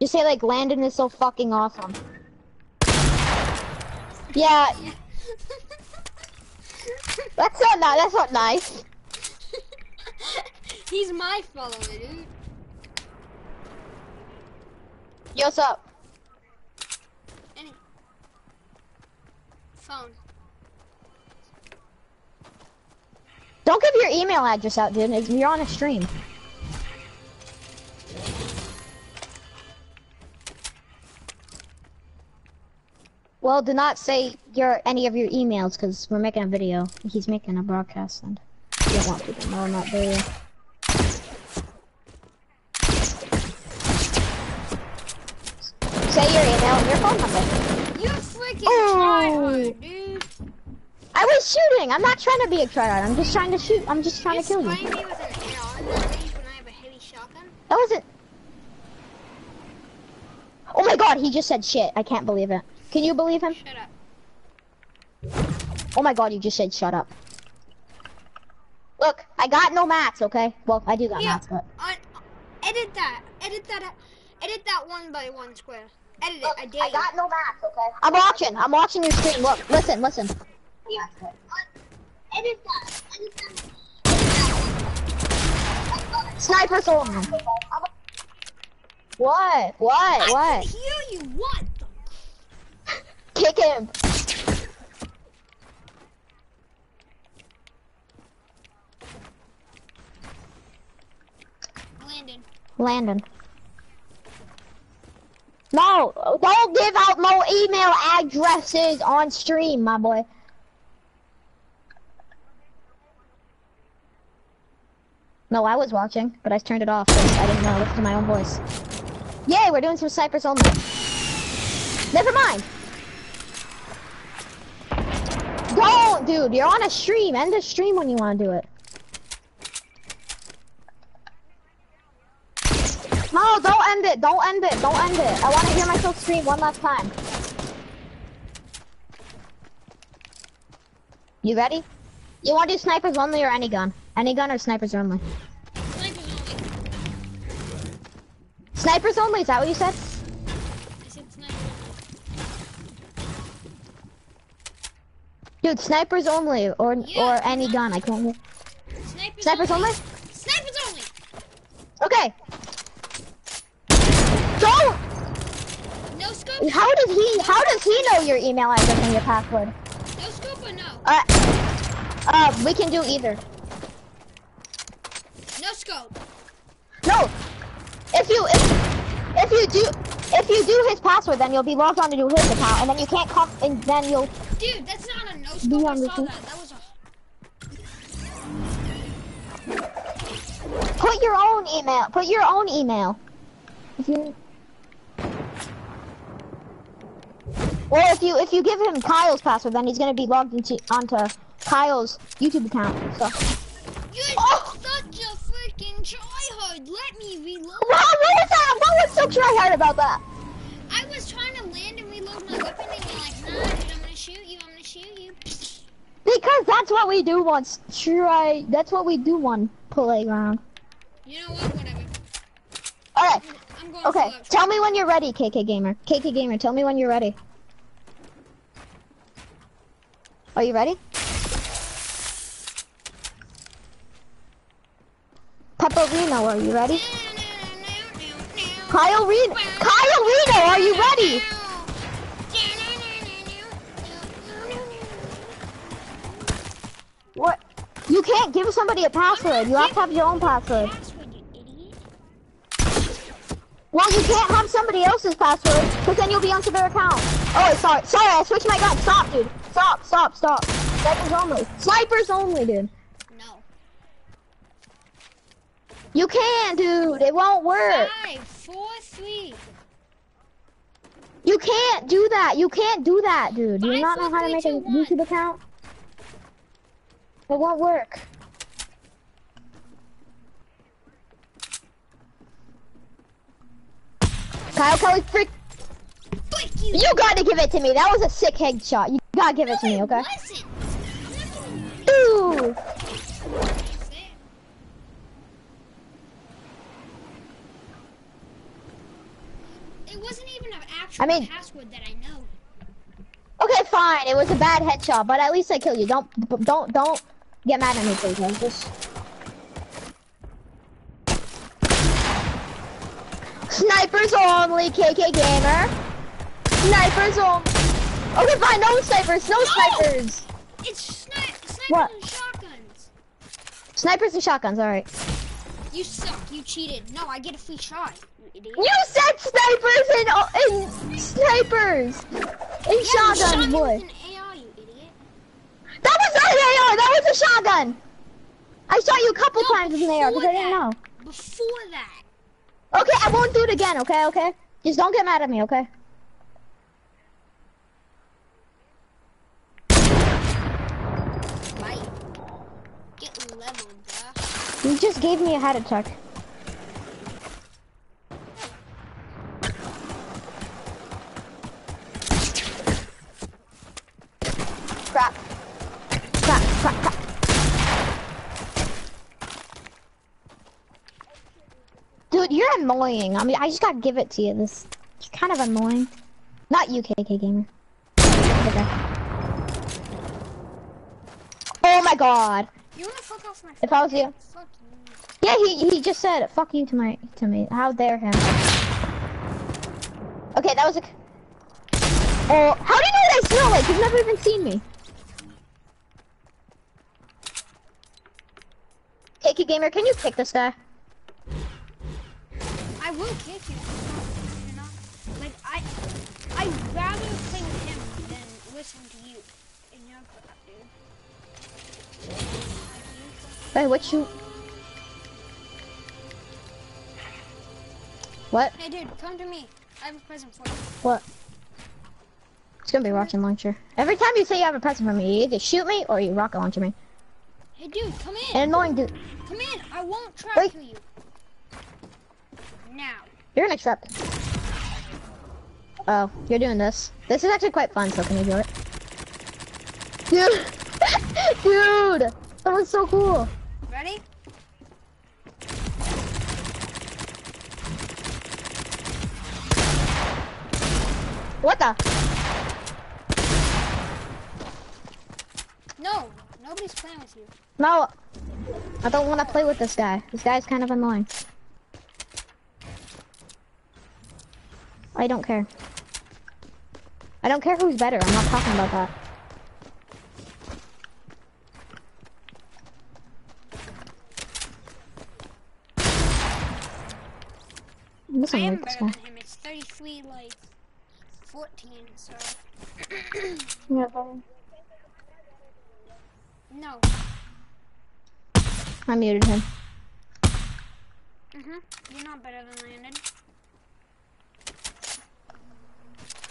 just say like, Landon is so fucking awesome. Yeah, that's not that's not nice. He's my follower, dude. Yo, what's up? Any phone. Don't give your email address out, dude. You're on a stream. Well, do not say your any of your emails because we're making a video. He's making a broadcast, and you don't want people knowing that, do you? Say your email and your phone number. You freaking Oh. tryhard, dude. I was shooting. I'm not trying to be a tryhard. I'm just trying to shoot. I'm just trying You're to kill you. me with an AR when I have a heavy shotgun. That wasn't. Oh my god, he just said shit. I can't believe it. Can you believe him? Shut up. Oh my god, you just said shut up. Look, I got no mats, okay? Well, I do got Yeah. mats, but. On, edit that. Edit that. Edit that one by one square. Edit it. Oh, I dare you. no mats, okay? I'm watching. I'm watching your stream. Look, listen, listen. Edit that. Edit that. Sniper only. What? What? I What? can hear you. What? Kick him. Landon. Landon. No, don't give out no email addresses on stream, my boy. No, I was watching, but I turned it off because I didn't want to listen to my own voice. Yay, we're doing some snipers only. Never mind. Don't, dude. You're on a stream. End the stream when you want to do it. No, don't end it. Don't end it. Don't end it. I want to hear myself scream one last time. You ready? You want to do snipers only or any gun? Any gun or snipers only? Snipers only. Snipers only, is that what you said? I said snipers Dude, snipers only or Yeah. or any gun. I can't hear. only. Snipers, Snipers only? Snipers only. Okay. How does he? How does he know your email address and your password? No scope or no? Uh, uh, we can do either. No scope. No. If you if, if you do if you do his password, then you'll be logged on to do his account, and then you can't come, and then you'll. Dude, that's not a no scope. I saw that. That was a. Put your own email. Put your own email. If you. Well, if you if you give him Kyle's password, then he's gonna be logged into onto Kyle's YouTube account. So. You're Oh! such a freaking tryhard. Let me reload. What was that? What was so try hard about that? I was trying to land and reload my weapon, and you're like, nah, dude, I'm gonna shoot you. I'm gonna shoot you. Because that's what we do once. Try. That's what we do on playground. You know what? Whatever. All right. I'm going. Okay. Tell me when you're ready, KK Gamer. KK Gamer, tell me when you're ready. Are you ready? Pepperino, are you ready? Kyle Reno, Kyle Reno, are you ready? What? You can't give somebody a password. You have to have your own password. Well, you can't have somebody else's password, because then you'll be onto their account. Oh, sorry. Sorry, I switched my gun. Stop, dude. Stop, stop. Snipers only. Snipers only, dude. No. You can't, dude. It won't work. Five, four, three. You can't do that. You can't do that, dude. Do you not know how to make a one. YouTube account? It won't work. Kyle Kelley, freak. You. You gotta give it to me. That was a sick headshot. You gotta give it to me, okay? Wasn't. I'm not Dude. gonna say it. Wasn't even an actual I mean- password that I know. Okay, fine. It was a bad headshot, but at least I killed you. Don't, don't, don't get mad at me, please. man. Just snipers only, KK gamer. Snipers only. Okay, fine. No snipers. No snipers. It's sni- snipers What? and shotguns. Snipers and shotguns. All right. You suck. You cheated. No, I get a free shot. You idiot. You said snipers and uh, and snipers and yeah, shotguns, boy. AR, you idiot. That was not an AR. That was a shotgun. I shot you a couple No, times with an AR because I didn't know. Before that. Okay, I won't do it again, okay, okay? Just don't get mad at me, okay? You just gave me a head attack. Crap. Crap, crap, crap. Dude, you're annoying. I mean, I just gotta give it to you. This it's kind of annoying. Not you, KK Gamer. Okay. Oh my god. You wanna fuck off my If I was you. Fuck you. Yeah, he he just said fuck you to my to me. How dare him? Okay, that was a. Oh, how do you know what I smell like? You've never even seen me. Takey gamer, can you kick this guy? I will kick you. Not. Like I, I'd rather play with him than listen to you. And you're crap, dude. Hey, what you? What? Hey, dude, come to me. I have a present for you. What? It's gonna be a rocket launcher. Every time you say you have a present for me, you either shoot me or you rocket launcher me. Hey, dude, come in. An annoying dude. Come in. I won't try Wait. to you. Now. You're an accept. Oh, you're doing this. This is actually quite fun, so can you do it? Dude! Dude! That was so cool. Ready? What the? No. Nobody's playing with you. No. I don't want to play with this guy. This guy's kind of annoying. I don't care. I don't care who's better. I'm not talking about that. This I am better than him. It's 33, like, 14, so. Yeah, buddy. No. I muted him. Mm-hmm. You're not better than Landon.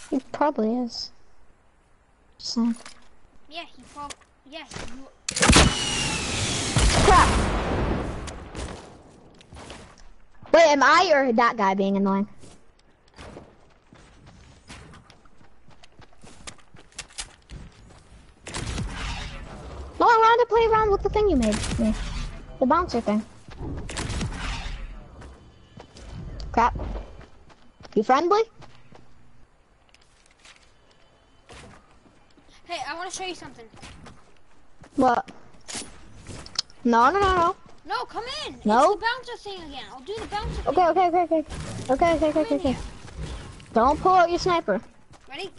He probably is. Saying. Yeah, he probably. Yeah, you. Crap! Wait, am I or that guy being annoying? No, I wanted to play around with the thing you made me. The bouncer thing. Crap. You friendly? Hey, I want to show you something. What? No, no, no, no. No, come in. No? It's the bouncer thing again. I'll do the bouncer thing. Okay, okay, okay, okay. Okay, okay, okay, okay, okay. Don't pull out your sniper. Ready?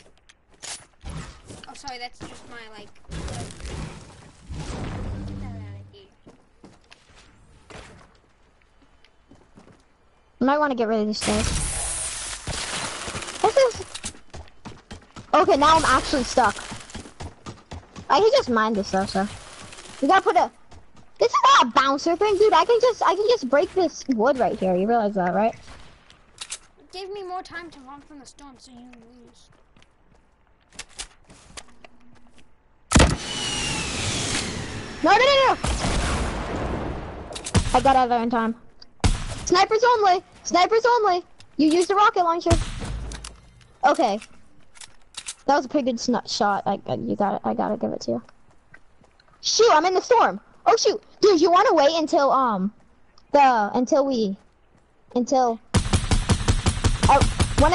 Oh, sorry, that's just my, like. Might want to get rid of these stairs. This is... Okay, now I'm actually stuck. I can just mine this though, so. We gotta put a... This is not a bouncer thing, dude. I can just, I can just break this wood right here. You realize that, right? It gave me more time to run from the storm, so you lose. No, no, no, no! I got out there in time. Snipers only! Snipers only! You used a rocket launcher. Okay. That was a pretty good shot. I, I, you got it. I gotta give it to you. Shoot, I'm in the storm. Oh shoot, dude, you want to wait until um, the until we, until. I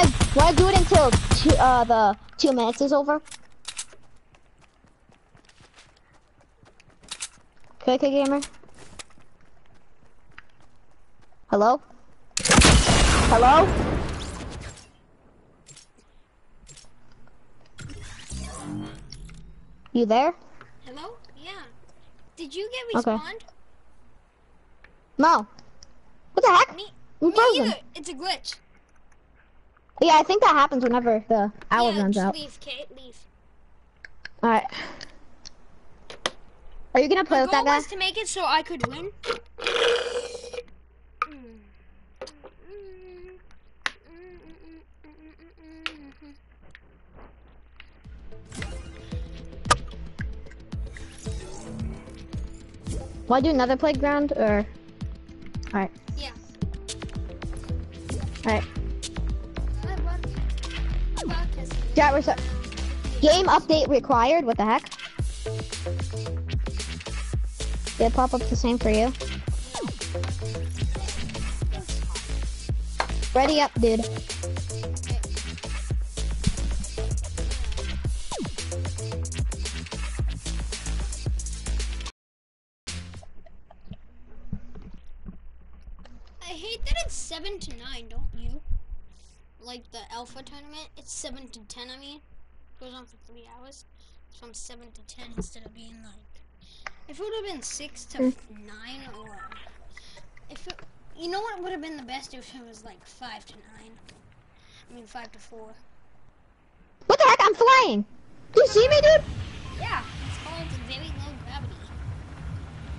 to want to do it until two, uh the two minutes is over. KK gamer. Hello? Hello? You there? Hello? Yeah. Did you get Okay. No. What the heck? Me, me either. It's a glitch. Yeah, I think that happens whenever the hour yeah, runs just out. leave, Kate. Leave. Alright. Are you gonna play The with that guy? was to make it so I could win. Wanna do another playground or? Alright, Yeah. alright. My butt- my butt is- Yeah, we're so Game update required, what the heck? Did it pop up the same for you? Ready up, dude. Alpha tournament, it's seven to ten. I mean, It goes on for three hours, so I'm seven to ten instead of being like. If it would have been six to nine, or if it, you know what would have been the best if it was like five to nine. I mean five to four. What the heck? I'm flying! Do you see me, dude? Yeah, it's called very low gravity.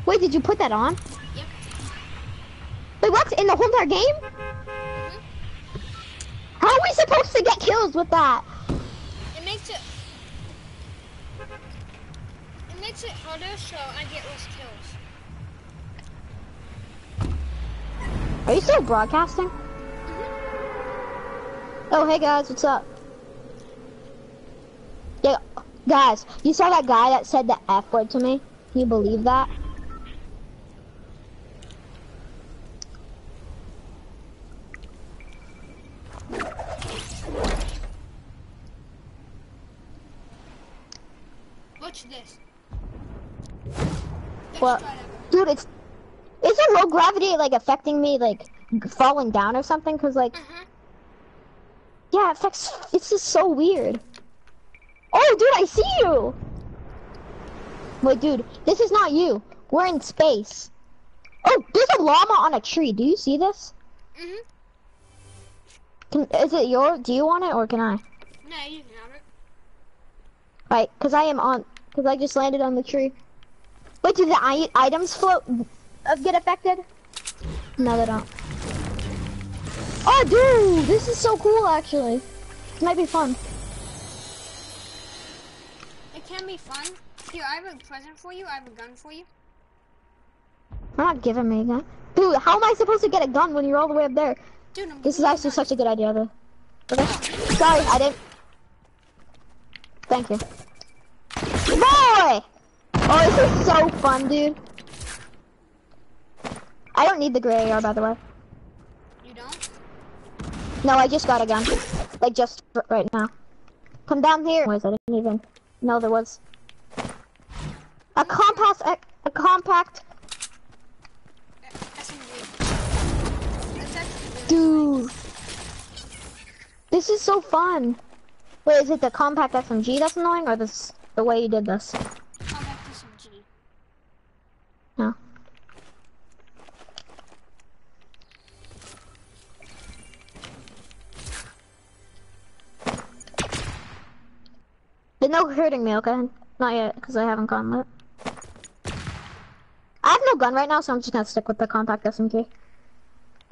Wait, did you put that on? Yep. Wait, what? In the whole entire game? Mhm. How are we supposed to get kills with that? It makes it. It makes it harder, so I get less kills. Are you still broadcasting? Mm-hmm. Oh, hey guys, what's up? Yeah, guys, you saw that guy that said the F word to me? Can you believe that? Watch this. What? Dude, it's isn't low gravity like affecting me like falling down or something? Cause like Uh-huh. yeah, it affects. It's just so weird. Oh, dude, I see you. Wait, dude, this is not you. We're in space. Oh, there's a llama on a tree. Do you see this? Mhm. Can, is it your? Do you want it or can I? No, you can have it. Right, cause I am on. Cause I just landed on the tree. Wait, do the I items float? Uh, get affected? No, they don't. Oh, dude, this is so cool. Actually, this might be fun. It can be fun. Here, I have a present for you. I have a gun for you. They're not giving me a gun. Dude, how am I supposed to get a gun when you're all the way up there? Dude, I'm This is giving you a actually such a good idea, though. Okay. Sorry, I didn't. Thank you. Boy! Oh, this is so fun, dude. I don't need the gray AR, by the way. You don't? No, I just got a gun. Like, just right now. Come down here. Wait, I didn't even know there was. A compact, a, a compact, Uh, SMG. That's actually really dude. This is so fun. Wait, is it the compact SMG that's annoying, or this the way you did this? Compact SMG. No. No hurting me, okay? Not yet, because I haven't gone lit. I have no gun right now, so I'm just gonna stick with the compact SMG.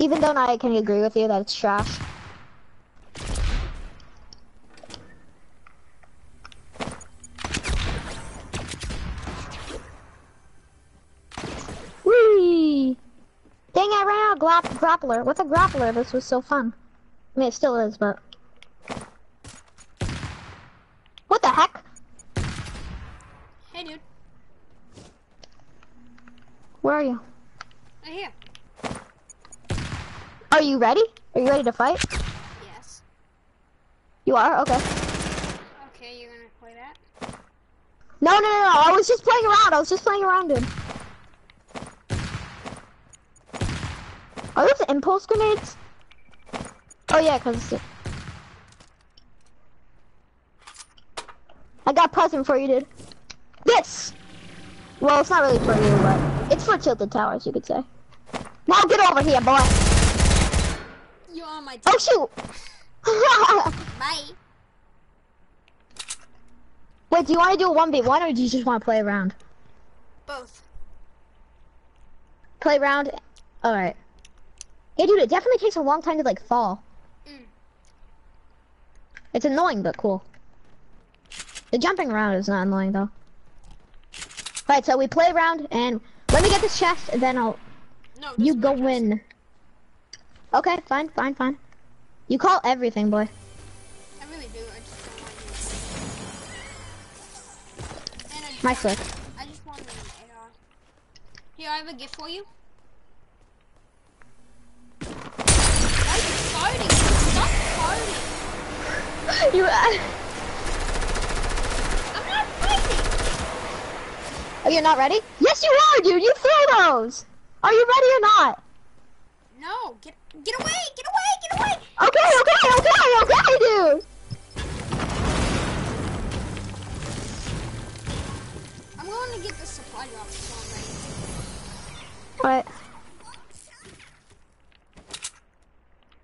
Even though I can agree with you that it's trash. Whee! Dang, I ran out of glap- grappler. What's a grappler? This was so fun. I mean, it still is, but... What the heck? Hey, dude. Where are you? Right here. Are you ready? Are you ready to fight? Yes. You are? Okay. Okay, you're gonna play that? No, no, no, no. I was just playing around. I was just playing around, dude. Are those impulse grenades? Oh, yeah, because... I got a present for you, dude. This! Well, it's not really for you, but it's for Tilted Towers, you could say. Now get over here, boy! You're on my team. Oh, shoot! Bye. Wait, do you want to do a 1v1 or do you just want to play around? Both. Play around? Alright. Yeah, dude, it definitely takes a long time to, like, fall. Mm. It's annoying, but cool. The jumping around is not annoying, though. Alright, so we play around, and let me get this chest, and then I'll... No, You go win. Okay, fine, fine, fine. You call everything, boy. I really do. I just don't want you. And I just My slick. I just want an AR. Here, I have a gift for you. Why are you farting? Stop farting. you, uh, I'm not fighting. oh, you're not ready? Yes, you are, dude! You throw those! Are you ready or not? No, get get away, get away, get away. Okay, okay, okay, okay, dude! I'm going to get the supply drop so I'm ready. What?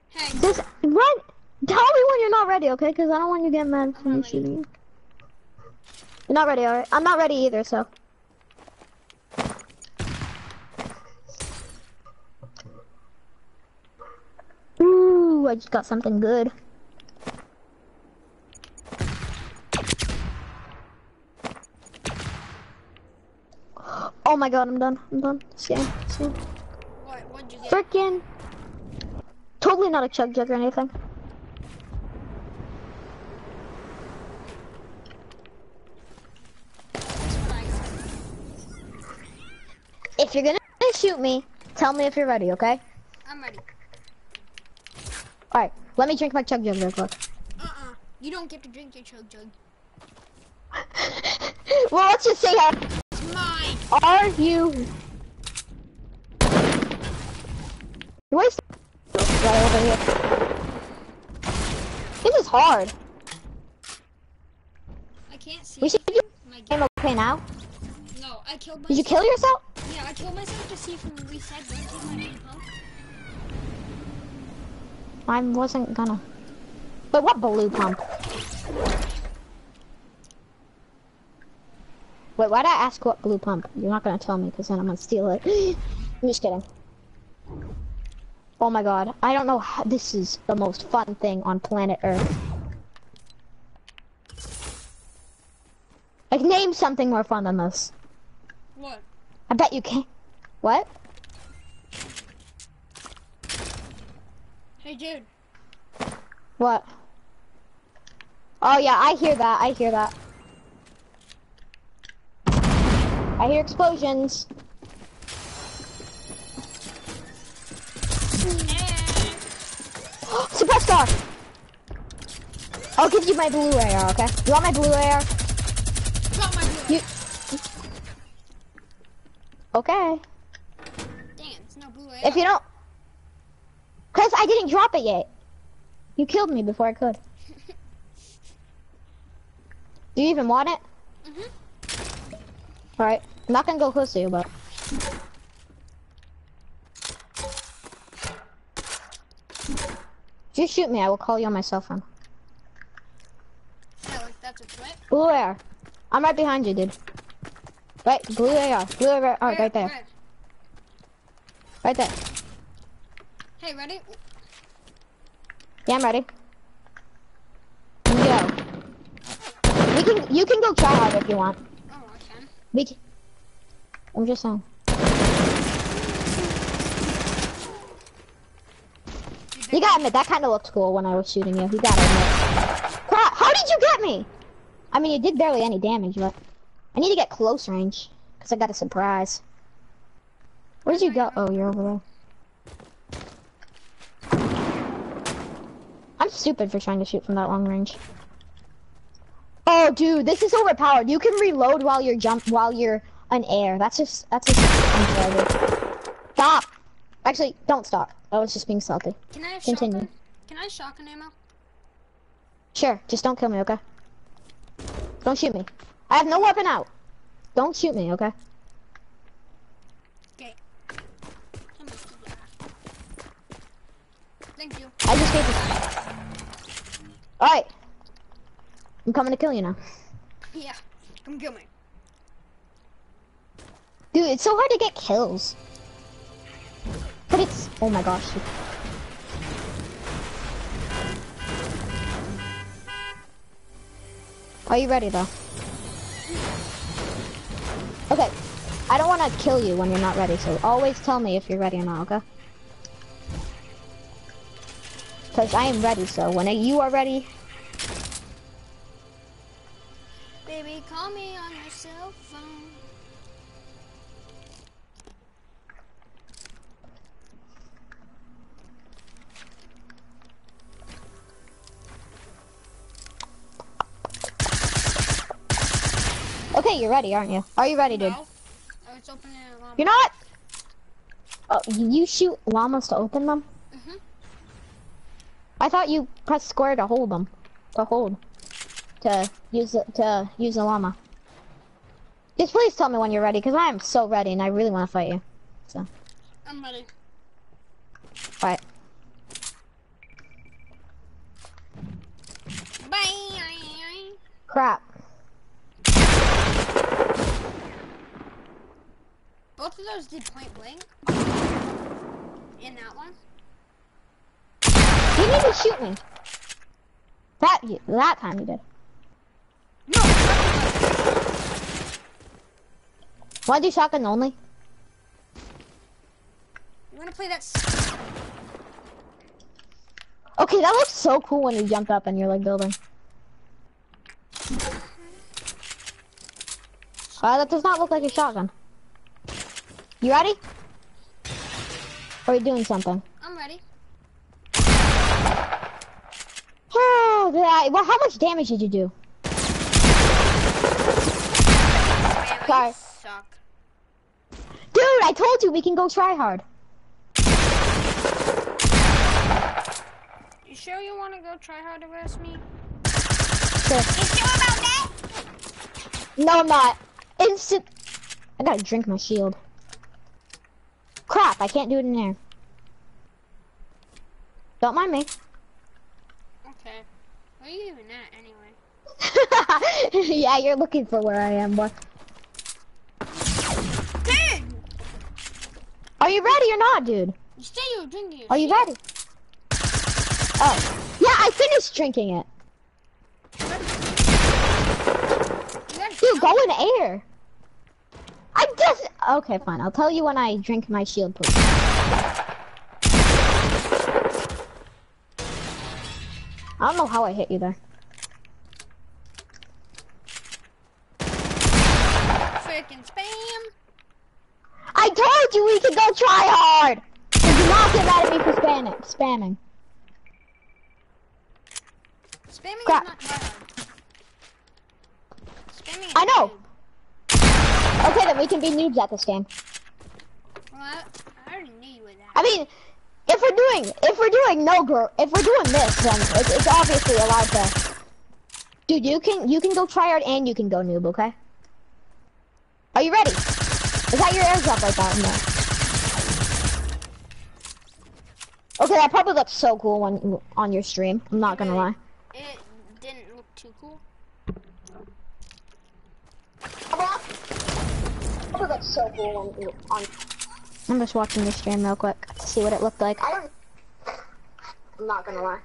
Hey, This, what? Tell me when you're not ready, okay? Because I don't want you getting mad I'm when you not me. You're not ready, alright? I'm not ready either, so. Ooh, I just got something good. Oh my god, I'm done. I'm done. Scan, scan. what? What'd you get? Frickin' totally not a chug jug or anything. That's what I said. If you're gonna shoot me, tell me if you're ready, okay? I'm ready. Let me drink my chug jug real quick. Uh-uh. You don't get to drink your chug jug. well, let's just say, uh, It's mine. are you... Wasting right over here. This is hard. I can't see. We should do my game okay now. No, I killed myself. Did you kill yourself? Yeah, I killed myself to see if we reset. Don't take my main pump. I wasn't gonna. But what blue pump? Wait, why'd I ask what blue pump? You're not gonna tell me, because then I'm gonna steal it. I'm just kidding. Oh my god, I don't know how, this is the most fun thing on planet Earth. Like, name something more fun than this. What? I bet you can't- What? Hey, dude. What? Oh yeah, I hear that. I hear that. I hear explosions. Suppress. I'll give you my blue AR, okay? You want my blue AR? My blue. You. Okay. Damn, it's no blue AR. If you don't, cause I didn't drop it yet. You killed me before I could. Do you even want it? Mhm. Alright, I'm not gonna go close to you, but. Just shoot me, I will call you on my cell phone. Yeah, like that's a threat. Blue AR. I'm right behind you, dude. Right, blue AR. Blue AR, oh, right there. Right there. Hey, ready? Yeah, I'm ready. Go. We can, you can go try hard if you want. Oh, I can. We can, I'm just saying. You gotta admit, that kind of looked cool when I was shooting you. You gotta admit. Crap, how did you get me? I mean, you did barely any damage, but I need to get close range because I got a surprise. Where did you go? Oh, you're over there. I'm stupid for trying to shoot from that long range. Oh, dude, this is overpowered. You can reload while you're jump while you're in air. That's just that's just unfair. Stop. Actually, don't stop. I was just being salty. Can I have Continue. shotgun? Can I shotgun ammo? Sure, just don't kill me, okay? Don't shoot me. I have no weapon out. Don't shoot me, okay? Okay. How much do you have? Thank you. I just gave this. Alright. I'm coming to kill you now. Yeah. Come kill me. Dude, it's so hard to get kills. But it's... Oh my gosh. Are you ready, though? Okay. I don't want to kill you when you're not ready, so always tell me if you're ready or not, okay? Because I am ready, so when you are ready, Baby, call me on your cell phone. Okay, you're ready, aren't you? Are you ready, dude? No. Oh, it's opening a llama. You're not? Oh, you shoot llamas to open them? I thought you press square to hold them. To hold. To use the, to use the llama. Just please tell me when you're ready, because I am so ready and I really want to fight you. So, I'm ready. alright. Bye. Crap. Both of those did point blank. In that one. You didn't even shoot me. That, you- that time you did. No. Why do shotgun only? You wanna play that? Okay, that looks so cool when you jump up and you're like building. Uh, that does not look like a shotgun. You ready? Or are you doing something? I'm ready. Oh, did I, well, how much damage did you do? Sorry. Suck. Dude, I told you we can go try hard. You sure you wanna go try hard to arrest me? Sure. You sure about that? No, I'm not. Instant. I gotta drink my shield. Crap, I can't do it in there. Don't mind me. Where are you even at anyway? yeah, you're looking for where I am. What? Dude! Are you ready or not, dude? You say you were drinking Are you ready? Oh, yeah, I finished drinking it. Dude, go in air. I just okay, fine. I'll tell you when I drink my shield potion. I don't know how I hit you there. Freaking spam! I told you we could go try hard. So do not get mad at me for spamming. Spamming. Spamming Crap. is not hard. Spamming I know. noob. Okay, then we can be noobs at this game. Well, I, I already knew you were that. I mean, if we're doing if we're doing no girl, if we're doing this, then it's, it's obviously allowed to. Dude, you can you can go try hard and you can go noob. Okay. Are you ready? Is that your airdrop like that? No. Okay, that probably looks so cool when on your stream. I'm not gonna lie. It didn't look too cool. Probably looks so cool when on. I'm just watching your stream real quick to see what it looked like. I don't. I'm not gonna lie.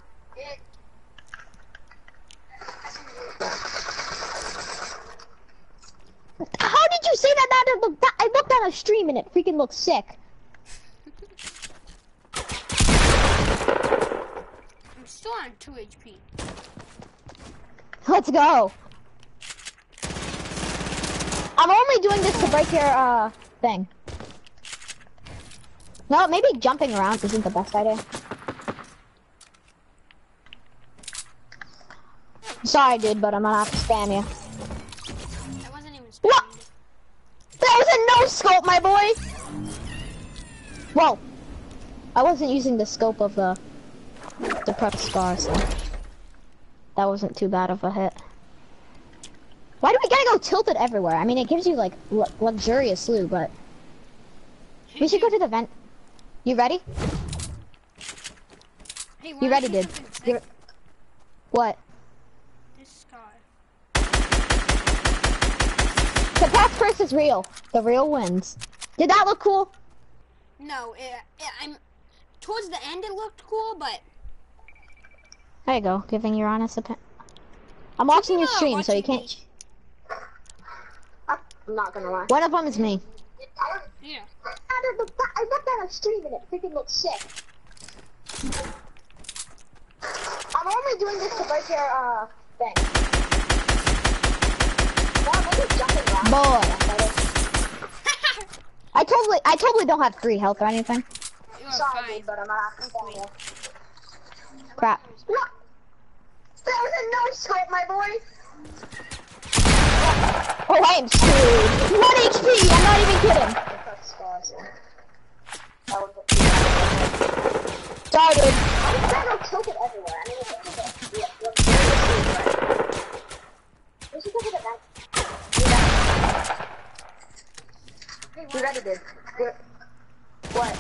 How did you say that? That, that, that I looked on a stream and it freaking looks sick. I'm still on 2 HP. Let's go. I'm only doing this to break your uh thing. No, maybe jumping around isn't the best idea. Sorry, dude, but I'm gonna have to spam you. I wasn't even spamming. That was a no scope, my boy. Whoa. I wasn't using the scope of the the prep scar, so that wasn't too bad of a hit. Why do we gotta go tilted everywhere? I mean, it gives you like lu luxurious loot, but we should go to the vent. You ready? Hey, You ready, dude? something sick? You what? This scar. The past curse is real. The real wins. Did that look cool? No, it, it, I'm towards the end. It looked cool, but There you go, giving your honest opinion. I'm watching your people are stream, so you can't. me. I'm not gonna lie. One of them is me. Yeah. I looked at a stream and it freaking looks sick. I'm only doing this to break your uh thing. Boy. I totally, I totally don't have three health or anything. You are fine. but I'm not Crap. No. That was a no scope, my boy. Oh, I am screwed. One HP. I'm not even kidding. Dude. I'm trying to tilt it everywhere. I mean, look, We should to the back. Good. What?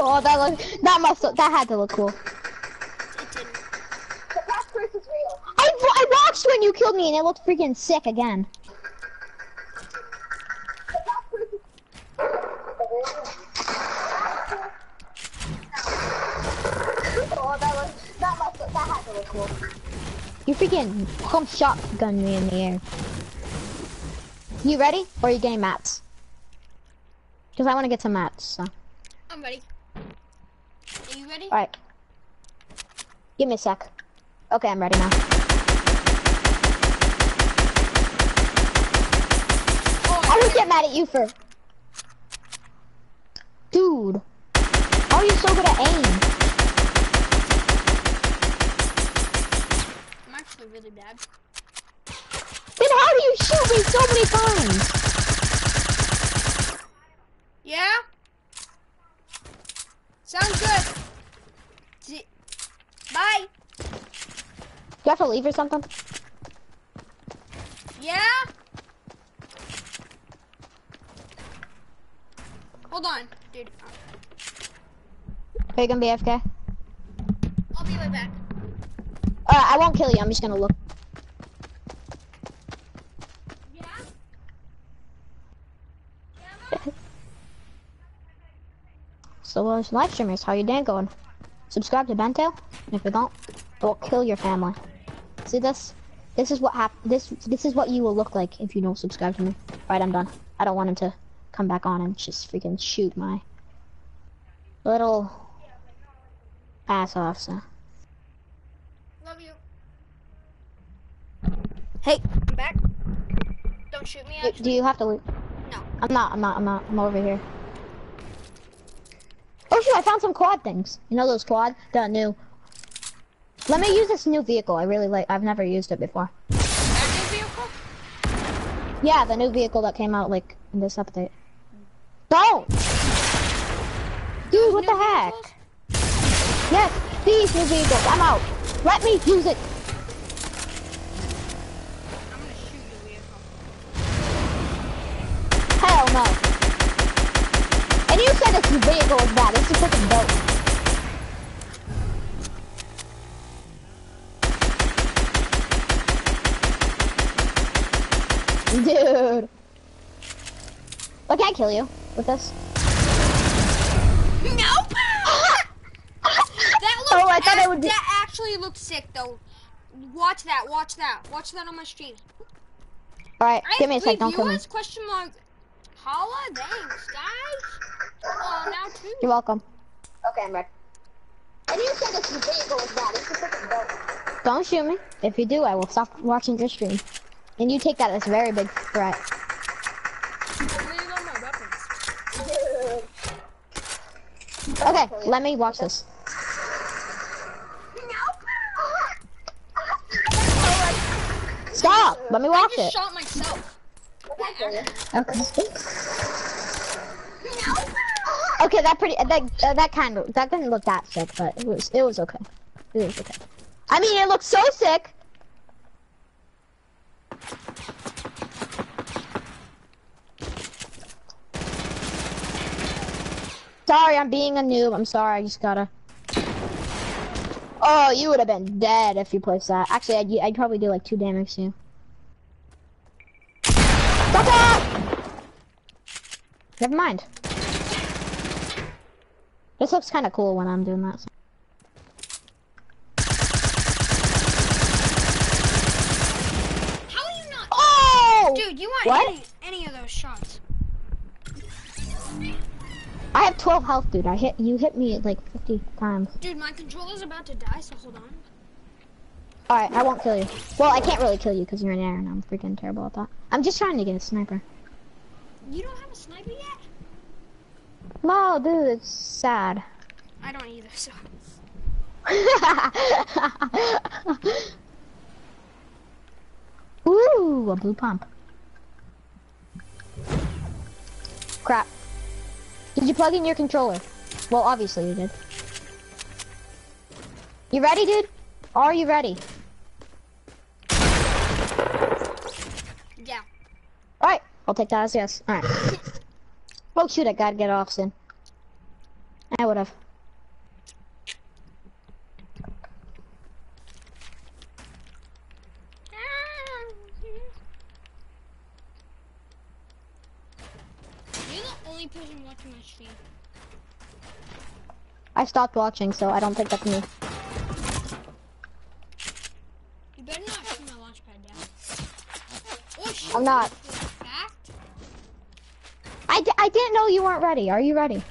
Oh, that look, that must, that had to look cool. it didn't. I, Watched when you killed me and it looked freaking sick again. You freaking pump shotgun me in the air. You ready? Or are you getting mats? Because I want to get some mats, so. I'm ready. Are you ready? Alright. Give me a sec. Okay, I'm ready now. Oh, I would get mad at you for... Dude. How are you so good at aim? I'm actually really bad. Then how do you shoot me so many times? Yeah? Sounds good. See- Bye. Do you have to leave or something? Yeah? Hold on, dude. Are you gonna be AFK? I'll be right back. Uh, I won't kill you. I'm just gonna look. Yeah? So, uh, live streamers, how your day going? Subscribe to Bento, and if you don't, it will kill your family. See this? This is what hap- This this is what you will look like if you don't subscribe to me. Right, I'm done. I don't want him to come back on and just freaking shoot my little ass off. So, Love you. hey, I'm back. Don't shoot me, do, actually. do you have to leave? No. I'm not. I'm not. I'm not. I'm over here. Oh shoot! I found some quad things. You know those quad? The new. Let me use this new vehicle. I really like. I've never used it before. That new vehicle? Yeah, the new vehicle that came out like in this update. Don't! Dude, what the heck? vehicles? Yes, these new vehicles. I'm out. Let me use it. I'm gonna shoot your vehicle. Hell no. And you said this vehicle was bad. This is freaking dope. Dude. Look, I kill you with this. Nope! Ah! that looks, Oh, I thought act- it would be- That actually looks sick, though. Watch that, watch that. Watch that on my stream. Alright, I give me a have sec, three don't kill me. viewers, Question mark. Holla, thanks, guys. Oh, now two. You're welcome. Okay, I'm back. And you said this vehicle was bad. This is freaking dope. Don't shoot me. If you do, I will stop watching your stream. And you take that as a very big threat. Reload my weapons. Okay, let me watch this. Stop! Let me I watch just it. shot myself. Okay. Okay, that pretty that uh, that kind of that didn't look that sick, but it was it was okay. It was okay. I mean, it looked so sick. Sorry, I'm being a noob. I'm sorry. I just gotta. Oh, you would have been dead if you placed that. Actually, I'd, I'd probably do like two damage to you. Never mind. This looks kind of cool when I'm doing that. How are you not? Oh! Dude, you want What? any, any of those shots. I have 12 health, dude. I hit you hit me like 50 times. Dude, my controller's about to die, so hold on. All right, I won't kill you. Well, I can't really kill you because you're in air, and I'm freaking terrible at that. I'm just trying to get a sniper. You don't have a sniper yet? No, dude, it's sad. I don't either, so. Ooh, a blue pump. Crap. Did you plug in your controller? Well, obviously you did. You ready, dude? Are you ready? Yeah. Alright, I'll take that as yes. Alright. oh shoot, I gotta get off soon. I would've. You're the only person I stopped watching, so I don't think that's me. You better not shoot my launch pad down. Oh, shoot. I'm not. For a fact? I, d I didn't know you weren't ready. Are you ready?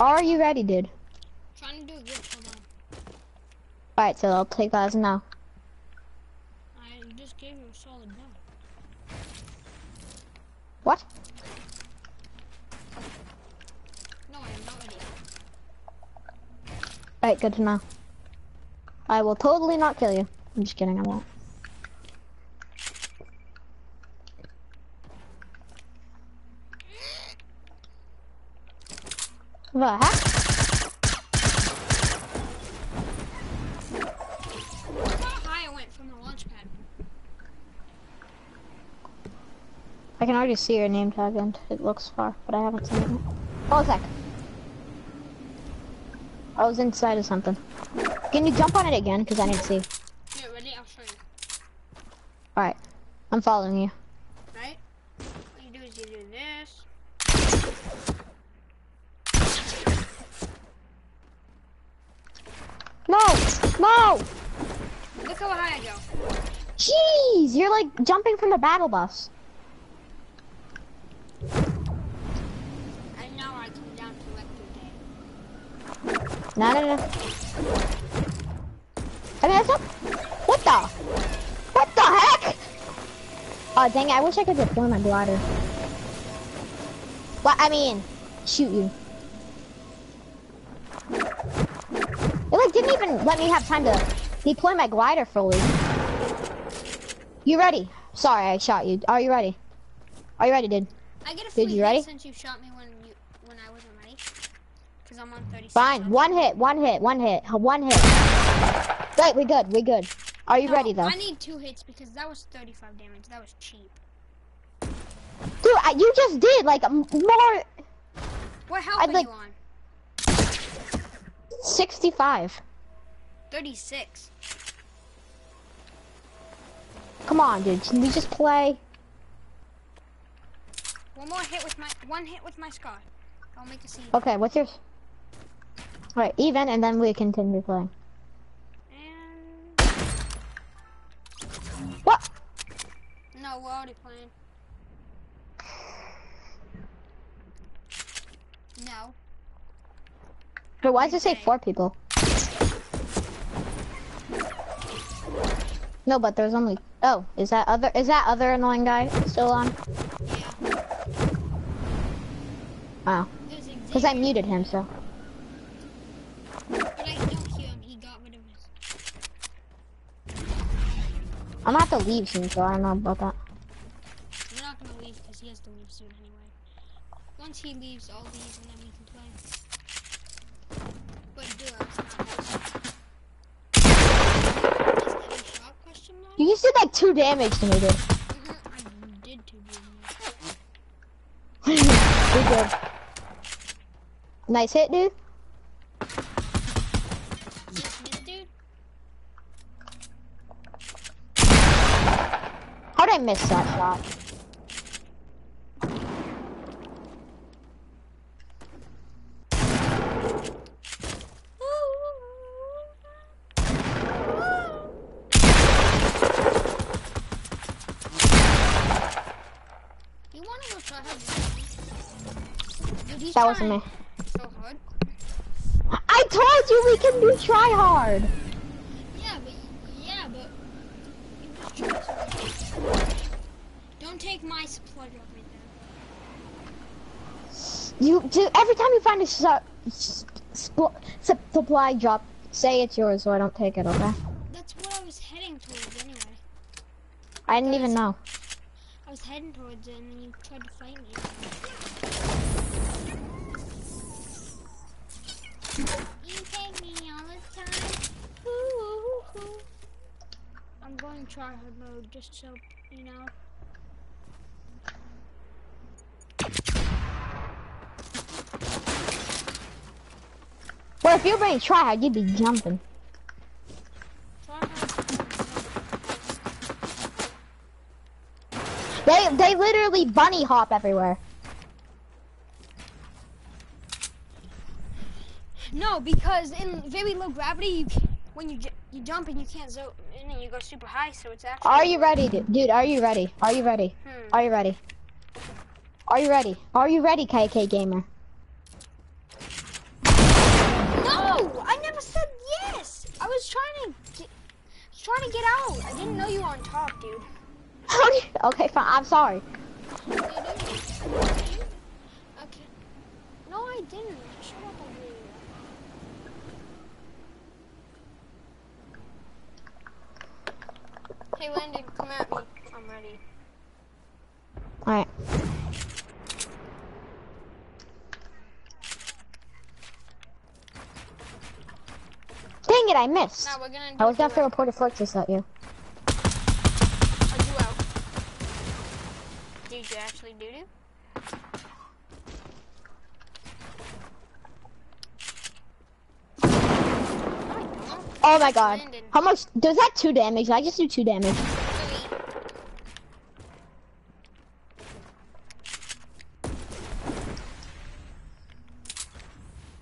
Are you ready, dude? Trying to do a glitch. Hold on. Alright, so I'll take that as a no. I just gave you a solid no. What? No, I am not ready. Alright, good to know. I will totally not kill you. I'm just kidding, I won't. The heck? Look how high I went from the launch pad. I can already see your name tag and it looks far, but I haven't seen it. Oh, sec. I was inside of something. Can you jump on it again? Because I didn't see. Here, ready? I'll show you. Alright. I'm following you. Right? What you do is you do this. No! No! Look how high I go. Jeez! You're like jumping from the battle bus. And now I come down to like today. No, no, no. I mean, it's up. What the? What the heck? Oh, dang it. I wish I could deploy my glider. What? I mean, shoot you. It like didn't even let me have time to deploy my glider fully. You ready? Sorry, I shot you. Are you ready? Are you ready, dude? I get a free Dude, you ready? since you shot me when you when I wasn't ready. Cause I'm on 36. Fine. One hit. One hit. One hit. One hit. Right, we good. We good. Are you No, ready though? I need two hits because that was 35 damage. That was cheap. Dude, I, you just did like more What health I'd are like- you on? 65. 36. Come on, dude. Can we just play? One more hit with my one hit with my scar. I'll make a scene. Okay, what's yours? Alright, even, and then we continue playing. And What? no, we're already playing. No. But why does it say four people? No, but there's only. Oh, is that other? Is that other annoying guy still on? Yeah. Oh. Wow. Because I muted him, so. But I don't hear him. He got rid of his. I'm gonna have to leave soon, so I don't know about that. We're not gonna leave because he has to leave soon anyway. Once he leaves, I'll leave and then we can play. But do not that a shot question mark? You just did like two damage to me, dude. Mhm, I did two damage. we good. Nice hit, dude. Just miss, dude. How'd I miss that shot? You wanna go try hard? That wasn't me. So hard. I told you we can do try hard. Yeah, but yeah, but you just try so hard. Don't take my supply drop right there. You do every time you find a su- s- sp- supply drop, say it's yours so I don't take it, okay? That's what I was heading towards anyway. I didn't even know. I was heading towards it and you tried to fight me. You take me all the time. Ooh, ooh, ooh. I'm going try hard mode just so you know. Well, if you're being try you'd be jumping. They they literally bunny hop everywhere. No, because in very low gravity, you can, when you you jump and you can't zoom in and you go super high, so it's actually. Are you ready, dude? Are you ready? Are you ready? Hmm. Are you ready? Are you ready? Are you ready, KK gamer? No, I never said yes. I was trying to get, trying to get out. I didn't know you were on top, dude. Okay, fine. I'm sorry. Okay. No, I didn't. Shut up. Hey, Landon, come at me. I'm ready. All Dang it! I missed. Now we're gonna do I was a gonna have to report a fortress at you. A duo. Did you actually do to? Oh my god. How much does that two damage? I just do two damage.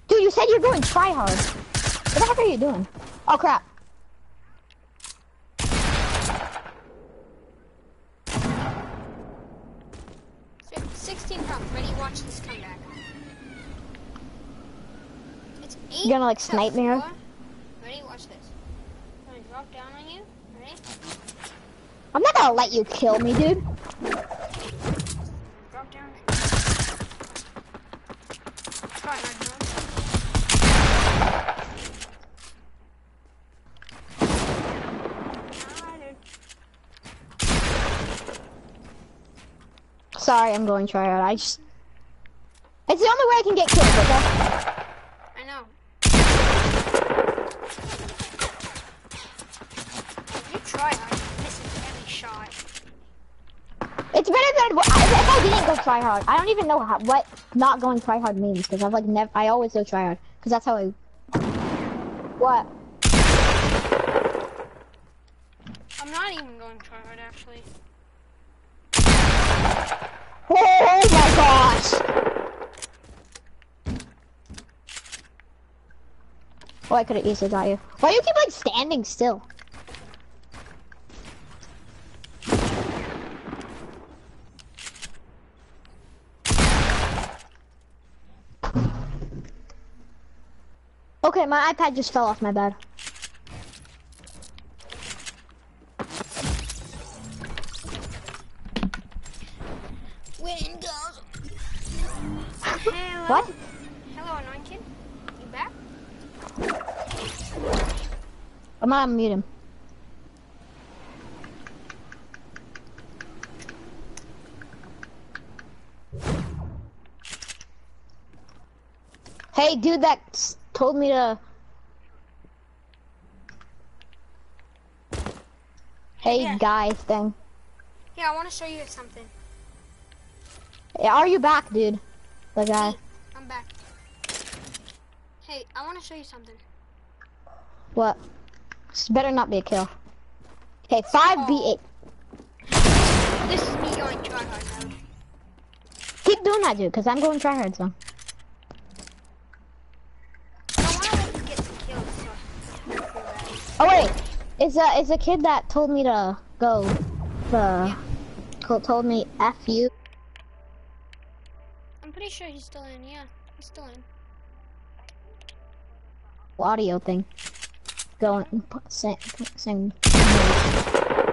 Dude, you said you're going try hard. What the heck are you doing? Oh crap. Fif- 16 health. Ready? Watch this comeback. It's 8 You gonna, like, snipe me. Ready? Watch this. I'm gonna drop down on you. Ready? I'm not gonna let you kill me, dude. Drop down. Try hard, no. Ah, dude. Sorry, I'm going try hard. I just It's the only way I can get killed, okay? I know. You try hard. You miss every shot. It's better than if I didn't go try hard. I don't even know how, what not going try hard means because I've like never. I always go try hard because that's how I. What? I'm not even going try hard actually. Oh my gosh! Oh, I could have easily got you. Why do you keep like standing still? Okay, my iPad just fell off my bed. I'm gonna mute him. Hey, dude that told me to... Hey, Yeah. guy thing. Yeah, I want to show you something. Yeah, Are you back, dude? The guy. Hey, I'm back. Hey, I want to show you something. What? This better not be a kill. Okay, 5v8. This is me going try hard mode. Keep doing that, dude, because I'm going tryhard, so. To let you get some kills, so I don't feel. Oh wait, it's a is a kid that told me to go. The co- told me f you. I'm pretty sure he's still in. Yeah, he's still in. audio thing. Going sing, sing.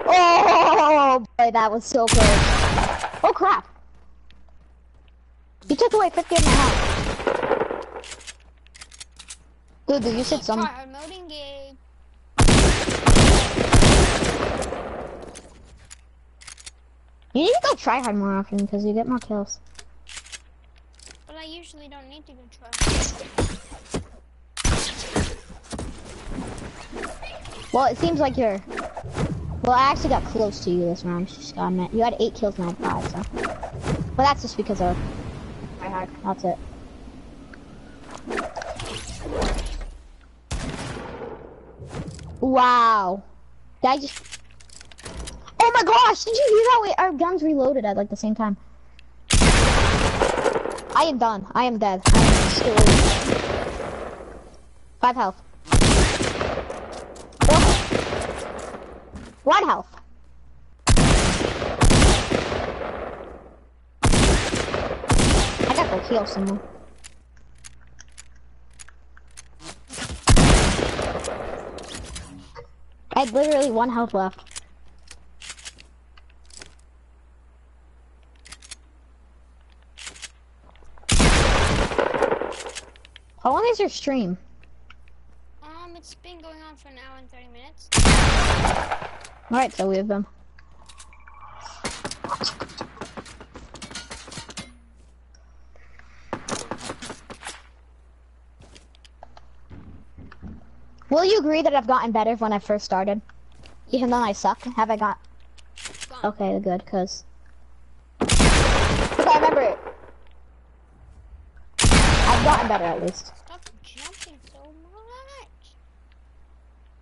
Oh boy, that was so close. Oh crap! You took away 50 of my health. Dude, dude, you said something. some. hard mode engage. You need to go try hard more often because you get more kills. But I usually don't need to go try hard. Well, it seems like you're. Well, I actually got close to you this round. Just got. You had eight kills and I had five, so. But that's just because of. try hard. That's it. Wow. Did I just... Oh my gosh, did you hear that? Wait, our guns reloaded at like the same time. I am done. I am dead. I am still Five health. Four health. One health. I gotta go heal someone. I had literally one health left. How long is your stream? Um, it's been going on for an hour and 30 minutes. Alright, so we have them. Will you agree that I've gotten better when I first started? Even though I suck, have I got... Okay, good, cause... Cause I remember it. I've gotten better at least. Stop jumping so much!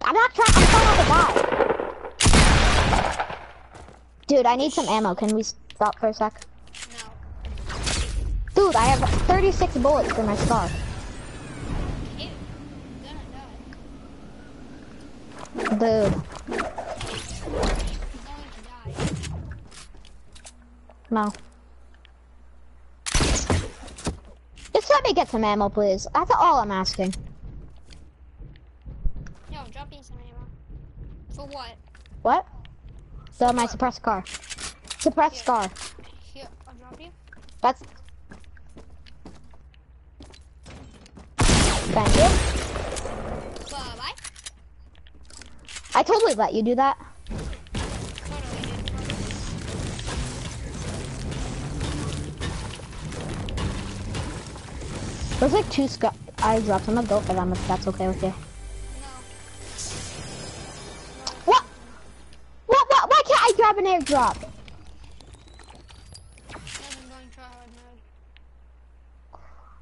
I'm not trying, I'm trying not to die. Dude, I need some ammo. Can we stop for a sec? No. Dude, I have 36 bullets for my scar. Ew. You're gonna die. Dude, You're going to die. no. Just let me get some ammo, please. That's all I'm asking. Yo, drop me some ammo. For what? What? So my suppressed scar. Suppressed Yeah. scar. Here, I'll drop you. That's. Thank you. Bye bye. I totally let you do that. There's like two scar eye drops. I'm gonna go for them if that's okay with you. Mode.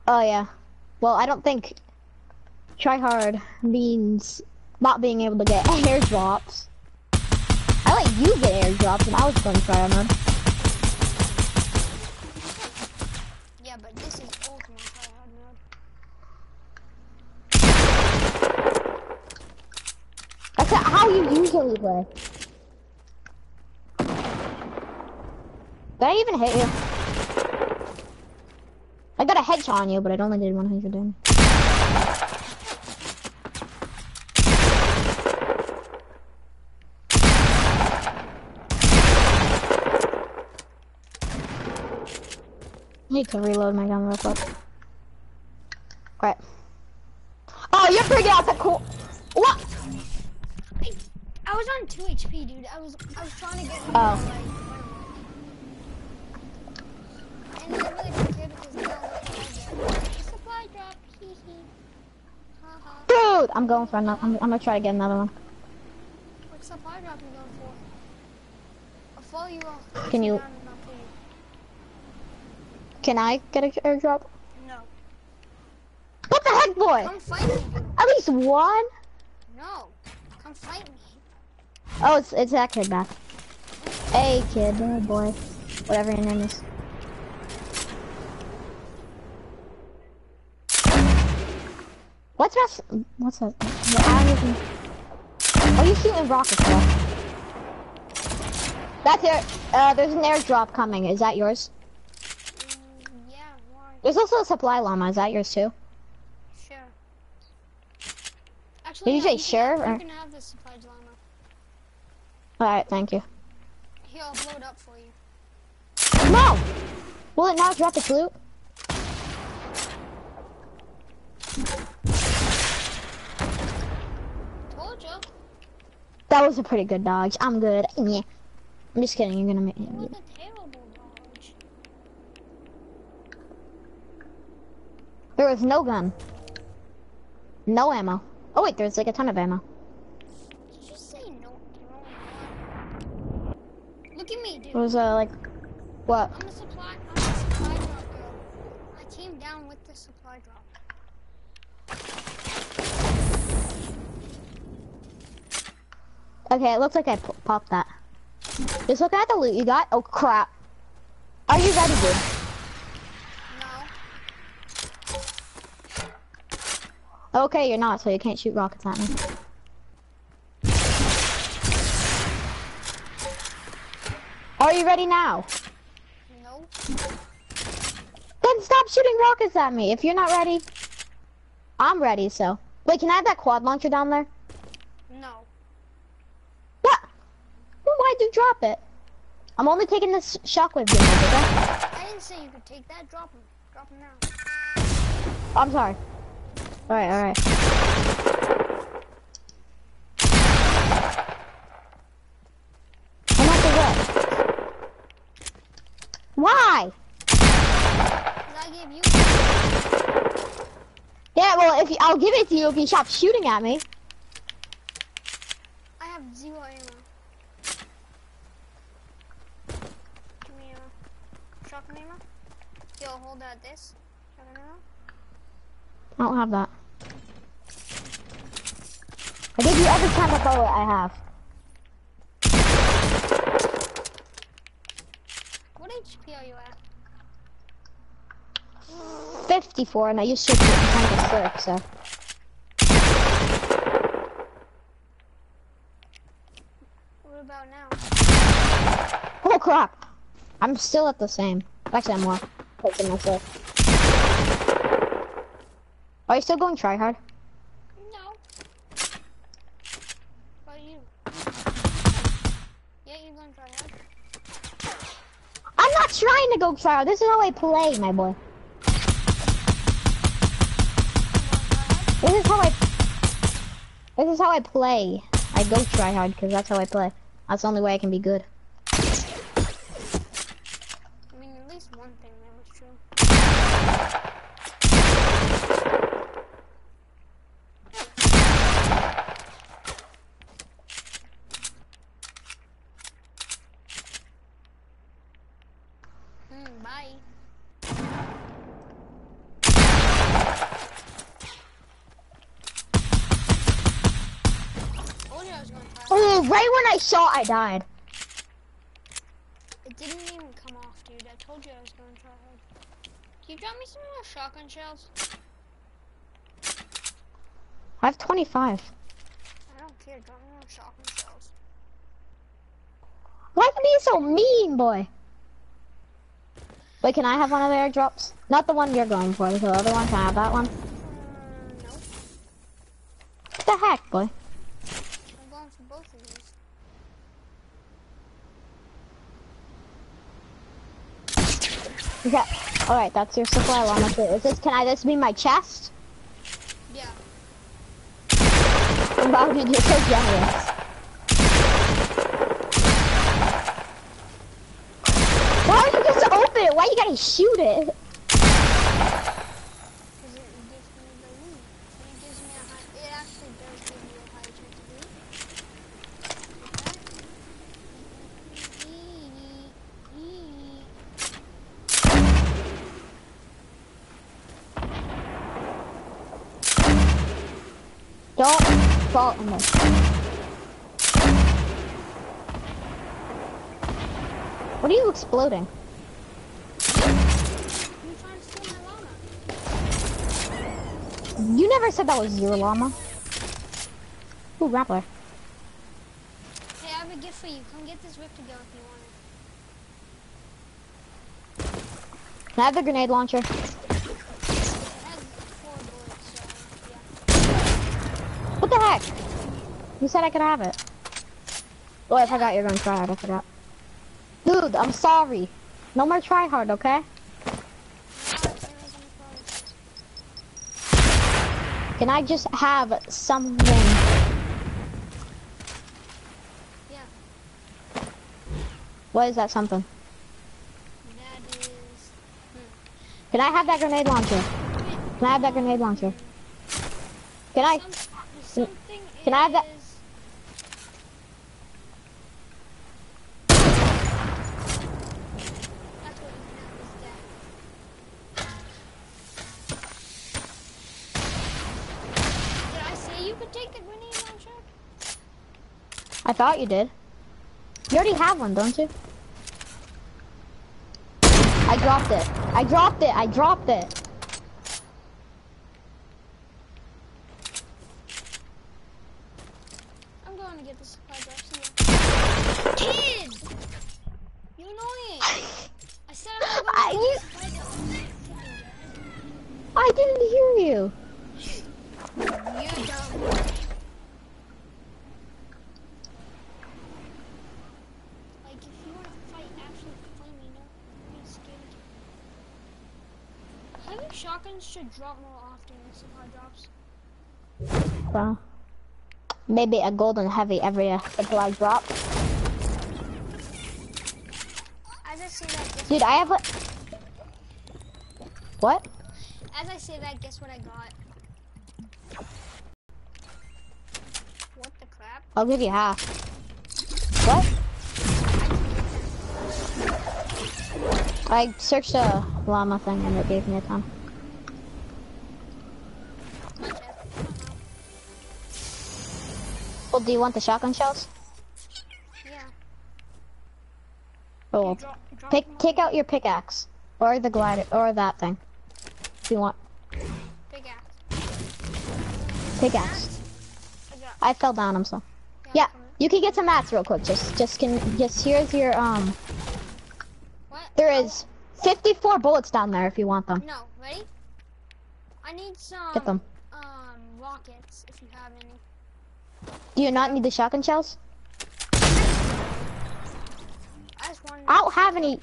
Oh yeah. Well, I don't think try hard means not being able to get airdrops. I let you get airdrops, and I was going to try hard mode. Yeah, but this is ultimate try hard mode. That's how you usually play. Did I even hit you? I got a headshot on you, but it only did 100 damage. need to reload my gun real quick. Right. Oh, you're bringing out the cool. What? I, was on 2 HP, dude. I was I was trying to get Oh. of, like, and I really don't care because now look what I get. A supply drop, hee hee. Ha ha. Dude, I'm going for another. I'm, I'm gonna try to get another one. What supply drop you going for? I'll follow you off. Can you- Down and I'll kill you. Can I get an airdrop? No. What the heck, boy? Come fight me. At least one? No. Come fight me. Oh, it's it's that kid back. Hey, kid, oh boy, whatever your name is. What's that? What's that? Are you shooting rockets, bro? That's it. Uh, there's an airdrop coming. Is that yours? Yeah, why? There's also a supply llama. Is that yours too? Sure. Actually, Did you no, say can sure, Have, or- you can have the supply llama. All right, thank you. Here, I'll blow it up for you. No. Will it not drop its loot? Told you. That was a pretty good dodge. I'm good. Yeah. I'm just kidding. You're gonna make. It was a terrible dodge. There was no gun. No ammo. Oh wait, there's like a ton of ammo. Did you say no? You're only one. Look at me, dude. It was uh like, what? I'm a supply. I'm a supply drop girl. I came down with the supply drop. Okay, it looks like I popped that. Just look at the loot you got. Oh crap. Are you ready, dude? No. Okay, you're not, so you can't shoot rockets at me. Are you ready now? No. Then stop shooting rockets at me. If you're not ready, I'm ready. So wait, can I have that quad launcher down there? No. You drop it? I'm only taking this shockwave damage. Okay? I didn't say you could take that. Drop him. Drop him now. I'm sorry. All right, all right. I'm at the what? Why? I gave you. Yeah, well, if you, I'll give it to you if you stop shooting at me. I have zero ammo. Give me a shotgun ammo. Yo, hold that. This. Shotgun ammo. I don't have that. I give you every kind of bullet I have. What HP are you at? 54, and I used to get kind of so. About now? Oh crap! I'm still at the same. Actually, I'm more. Close myself. Are you still going try hard? No. About you? Yeah, you're going try hard. I'm not trying to go try hard. This is how I play, my boy. This is how I. This is how I play. I go try hard because that's how I play. That's the only way I can be good. I mean, at least one thing that was true. Mm, bye. Told you I was gonna try. Oh, right when I shot, I died. It didn't even come off, dude. I told you I was gonna try hard. Can you drop me some more shotgun shells? I have 25. I don't care. Drop me more shotgun shells. Why are you being so mean, boy? Wait, can I have one of the airdrops? Not the one you're going for, the other one. Can I have that one? Uh, no. What the heck, boy? I'm going for both of these. Okay. Alright, that's your supply llama. Is this, can I, this be my chest? Yeah. Wow, dude, you're so generous. Why don't you just open it? Why you gotta shoot it? Because it gives me the loot. And it gives me a high... It actually does give you a high chance of loot. Don't fall in this. What are you exploding? You trying to steal my llama? You never said that was your llama. Ooh, grappler. Hey, I have a gift for you. Come get this whip to go if you want it. I have the grenade launcher? It has four bullets, so yeah. What the heck? You said I could have it. Oh, I forgot you're gonna try hard. I forgot. Dude, I'm sorry. No more try hard, okay? Now it's amazing quality. Can I just have something? Yeah, What is that something? that is... Hmm. Can I have that grenade launcher? Can I have that grenade launcher? Can I? Some, something can I have that- is- That's what you can have is that. Did I say you could take the grenade launcher? I thought you did. You already have one, don't you? I dropped it. I dropped it. I dropped it. I'm going to get the supply drop. See ya. Kid! You annoying! I said I'm I- going you- to get the supply drop. I didn't hear you. You're dumb. Like, if you want to fight, actually fight me. Don't be scared. I think shotguns should drop more often than supply drops. Well, maybe a golden heavy every uh, supply drop. As I say that, guess Dude, I have a... What? As I say that, guess what I got? What the crap? I'll give you half. What? I searched a llama thing and it gave me a ton. Do you want the shotgun shells? Yeah. Oh, Drop, drop pick, take out your pickaxe. Or the glider, or that thing. If you want. Big axe. Pickaxe. I. I fell down, I'm sorry. got Yeah, you can get some mats real quick. Just, just can, just here's your, um, What? there is 54 bullets down there if you want them. No. Ready? I need some. Get them. Um, rockets if you have any. Do you not need the shotgun shells? I just wanted. I don't have any.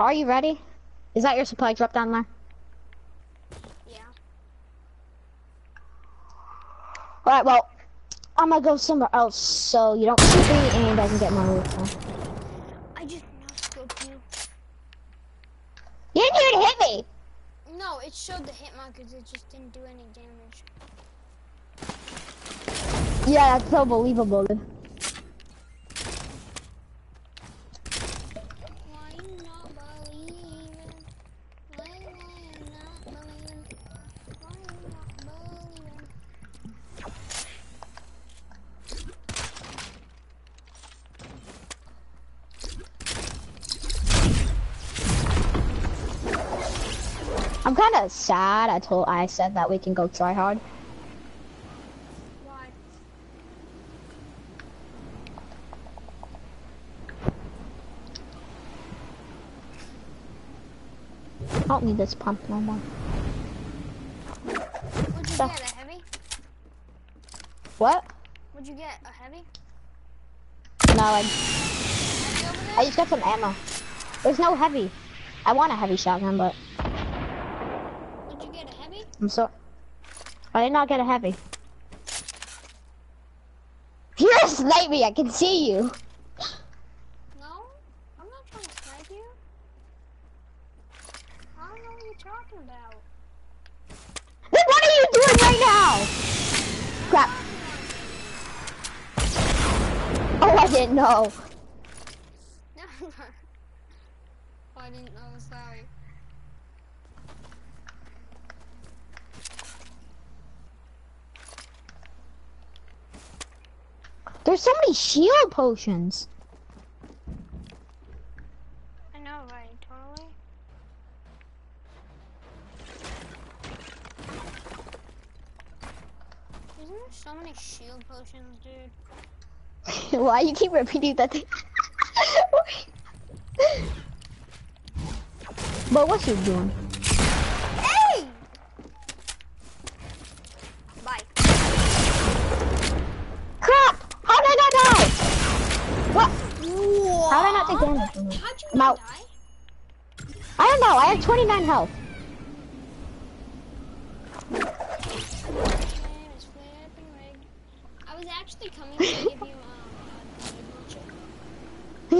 Are you ready? Is that your supply drop down there? yeah. Alright, well, I'm gonna go somewhere else so you don't see me and I can get my loot. done. I just no scoped you. You didn't even hit me! No, it showed the hit markers. It just didn't do any damage. Yeah, that's so believable. dude. Why you not believing? Why, why you not believing? Why you not believing? I'm kind of sad. I told I said that we can go try hard. Why? I don't need this pump no more. What'd you So- get? A heavy? What? What'd you get? A heavy? No, I, I just got some ammo. There's no heavy. I want a heavy shotgun, but What'd you get? A heavy? I'm sorry. I did not get a heavy. You're a snipe me. I can see you. No, I'm not trying to snipe you. I don't know what you're talking about. Then what are you doing right now? Crap. Oh, I didn't know. No. oh, I didn't know. Sorry. There's so many shield potions. I know, right? Totally. Isn't there so many shield potions, dude? Why you keep repeating that thing? but what's you doing? Hey! Bye. Crap! How did I not die? What? How did I not take damage? How'd you I'm out. die? I don't know. I have 29 health. My name is Flippin' Rigged. I was actually coming to give you um, a grenade launcher.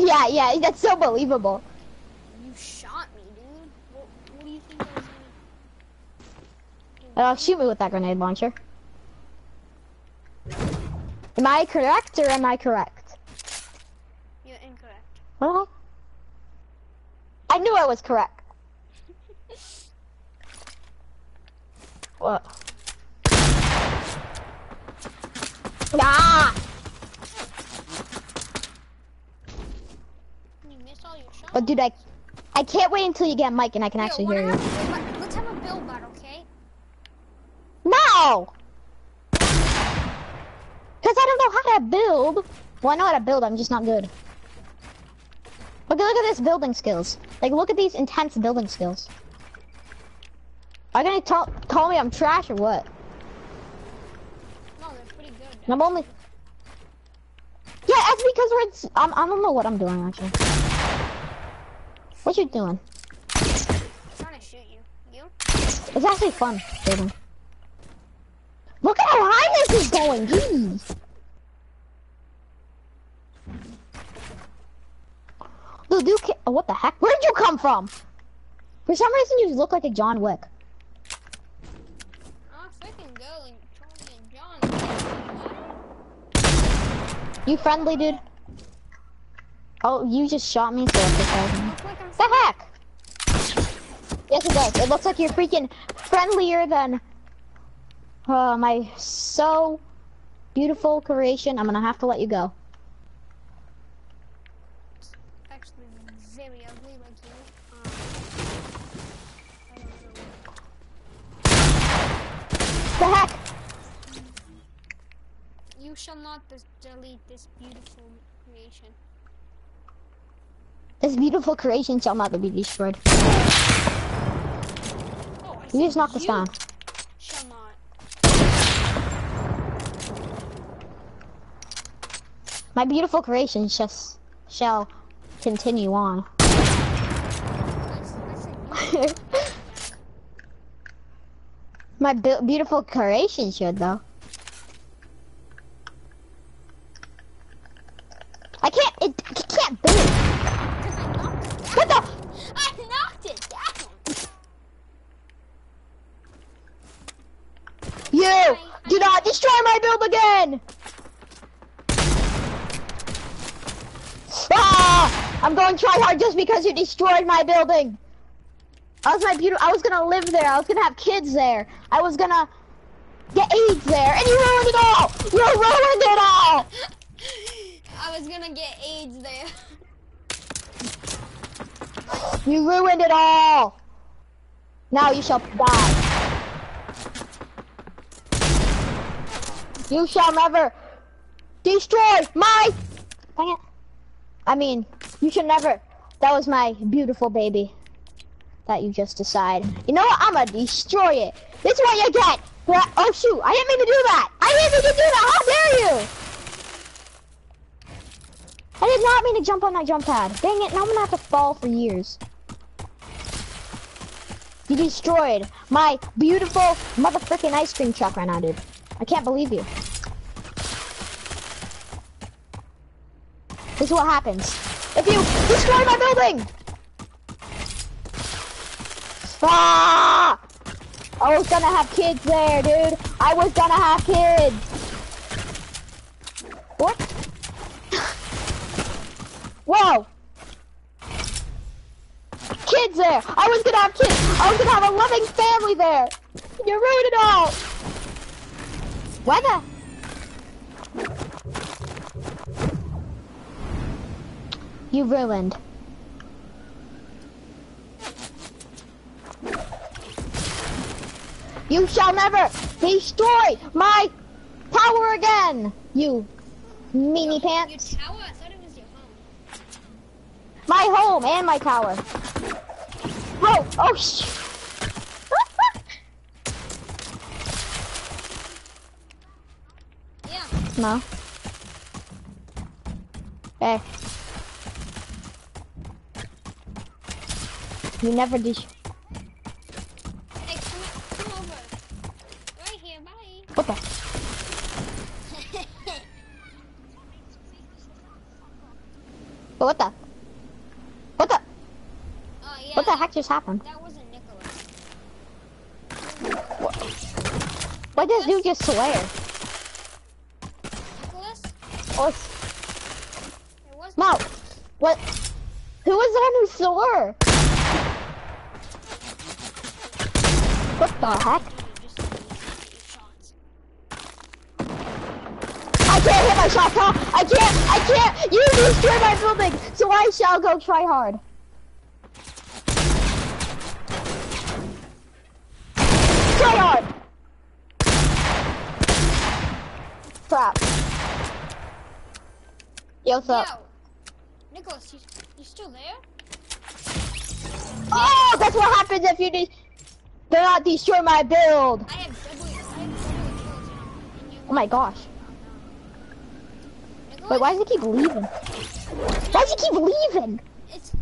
yeah, yeah. That's so believable. You shot me, dude. What, what do you think I was gonna Uh, shoot me with that grenade launcher. Am I correct or am I correct? You're. What? I knew I was correct. What? Ah! You missed all your shots. But dude, I, I can't wait until you get mic and I can Yo, actually hear you. have- let- Let's have a build battle, okay? No! Because I don't know how to build. Well, I know how to build, I'm just not good. Look, look at this building skills. Like, look at these intense building skills. Are you gonna tell, tell me I'm trash or what? No, they're pretty good. I'm only... Yeah, that's because we're... I'm, I don't know what I'm doing, actually. What you doing? I'm trying to shoot you. You? It's actually fun building. Look at how high this is going, jeez! You ca- oh, what the heck? Where'd you come from? For some reason, you look like a John Wick. Oh, freaking go and Charlie and John. You friendly, dude? Oh, you just shot me, so it's okay. Look like I'm The heck? Yes, it does. It looks like you're freaking friendlier than uh, my so beautiful creation. I'm gonna have to let you go. actually very ugly like you. Um, I don't know. The heck? You shall not delete this beautiful creation. This beautiful creation shall not be destroyed. Oh, You just knocked us down. Shall not. My beautiful creation just shall continue on. I s- I said you. My beautiful creation should though. I can't. It, it can't it. What the? I knocked it down. You do not destroy my build again. Ah! I'm going try hard just because you destroyed my building. I was my beautiful. I was gonna live there. I was gonna have kids there. I was gonna get AIDS there, and you ruined it all. You ruined it all. I was gonna get AIDS there. You ruined it all. Now you shall die. You shall never destroy my. I mean, you should never. That was my beautiful baby. That you just decide. You know what? I'm gonna destroy it. This is what you get. Oh shoot! I didn't mean to do that. I didn't mean to do that. How dare you? I did not mean to jump on that jump pad. Dang it! Now I'm gonna have to fall for years. You destroyed my beautiful motherfucking ice cream truck right now, dude. I can't believe you. This is what happens. If you destroy my building! Ah! I was gonna have kids there, dude. I was gonna have kids. What? Whoa! Kids there! I was gonna have kids! I was gonna have a loving family there! You ruined it all! Why the? You ruined. You shall never destroy my power again, you meanie Your pants. tower? I thought it was your home. My home and my tower. Oh, oh, sh. Yeah. no. Hey. You never dis- Hey, come, come over. Right here, bye. What the? What the? What the? Oh yeah. What the that- just happened? That wasn't Nicholas. Why does dude just swear? Nicholas? Or oh, It was no? What? Who was the one who swore? What the heck? Just so you can hit your shots. I can't hit my shots, huh? I can't, I can't! You destroyed my building, so I shall go try hard. Try hard! Crap. Yo, what's up? Yo, Nicholas, you, you still there? Oh, that's what happens if you de- do not destroy my build. I have double, I have double kills now. And you Oh my gosh. Nicholas, Wait, why does he keep leaving? Why does he keep leaving? It's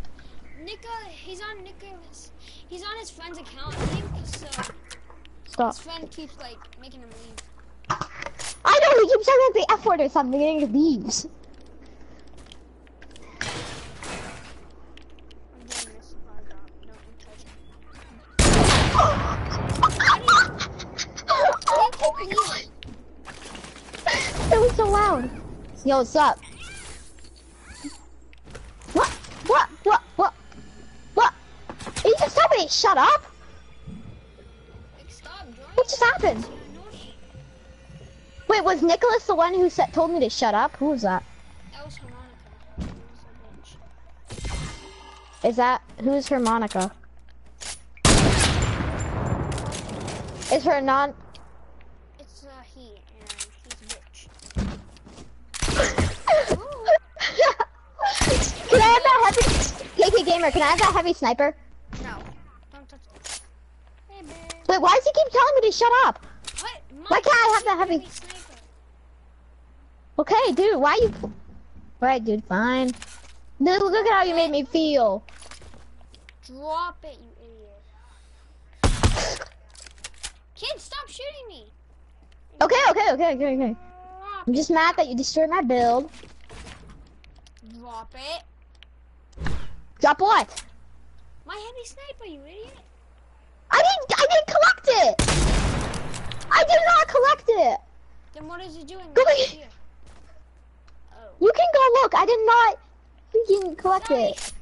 Nika. He's on Nicholas. He's on his friend's account, I think. So Stop. his friend keeps like making him leave. I know he keeps saying the F word or something and he leaves. down. Yo, what's up? What? What? What? What? What? Are you just told me shut up? What just happened? Wait, was Nicholas the one who said, told me to shut up? Who was that? Is That was Harmonica. Is that, who's Harmonica? Is her non, have that heavy? KK gamer, can I have that heavy sniper? No, don't touch it. Hey, babe. Wait, why does he keep telling me to shut up? What? Why can't I have that Mike, heavy- sniper. Okay, dude, why you? Right, dude, fine. Dude, look at how you made me feel. Drop it, you idiot. Kid, stop shooting me. Okay, okay, okay, okay, okay. Drop I'm just mad that you destroyed my build. Drop it. Drop what? My heavy sniper, you idiot. I didn't. I didn't collect it. I did not collect it. Then what is it doing Go right here? Oh. You can go look. I did not freaking collect Sorry. it.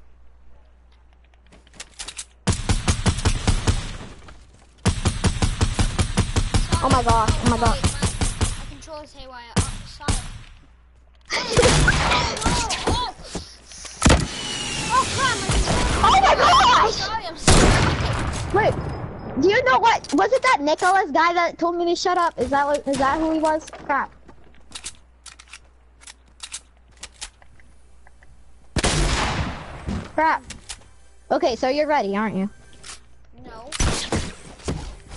Oh my god, oh my god. My controller's haywire. Oh, my gosh! Sorry, sorry. Wait, do you know what? Was it that Nicholas guy that told me to shut up? Is that what? Is that who he was? Crap. Crap. Okay, so you're ready, aren't you? No.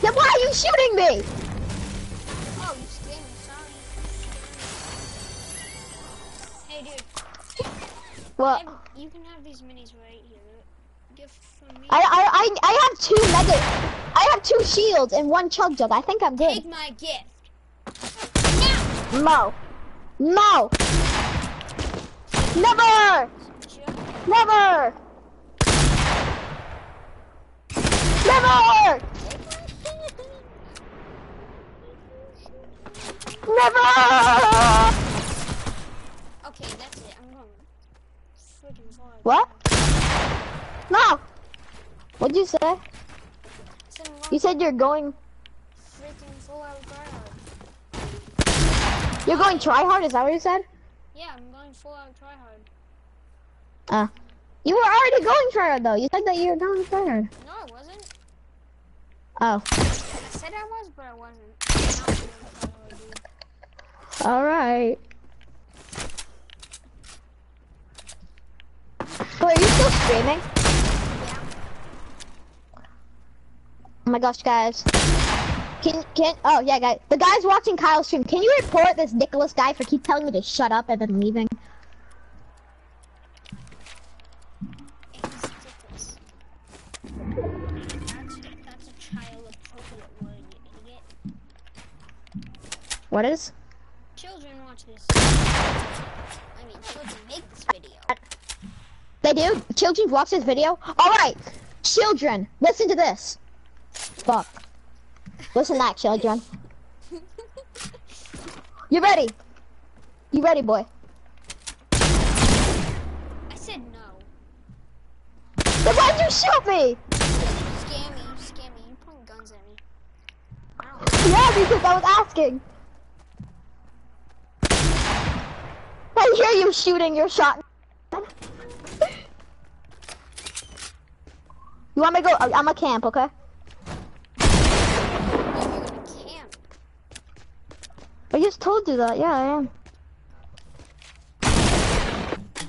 Then why are you shooting me? Oh, you scared me. Sorry. Hey, dude. Well, have- you can have these minis right here. Gift from me. I I I, I have two mega. I have two shields and one chug jug. I think I'm good. Take my gift. No. Now. No. Never. Never. Never. Never. Okay, that's it. I'm going. Freaking far. What? No. What'd you say? I said I'm going You said you're going. freaking full out tryhard. You're going try hard. Is that what you said? Yeah, I'm going full out tryhard. Uh. You were already going try hard though. You said that you were going try hard. No, I wasn't. Oh. I said I was, but I wasn't. Now I'm going tryhard, dude. All right. Wait, are you still streaming? Yeah. Oh my gosh, guys. Can can oh yeah, guys. The guys watching Kyle's stream. Can you report this Nicholas guy for keep telling me to shut up and then leaving? It's ridiculous. That's, that's a child appropriate word, you idiot. What is? Children watch this. I mean, children make this video. They do. Children watch this video. All right, children, listen to this. Fuck. Listen to that, children. You ready? You ready, boy? I said no. Then why'd you shoot me? You scare me, you scare me. You point guns at me. Yeah, because I was asking. I hear you shooting your shot. You want me to go? Uh, I'm a camp, okay? camp. I just told you that. Yeah, I am.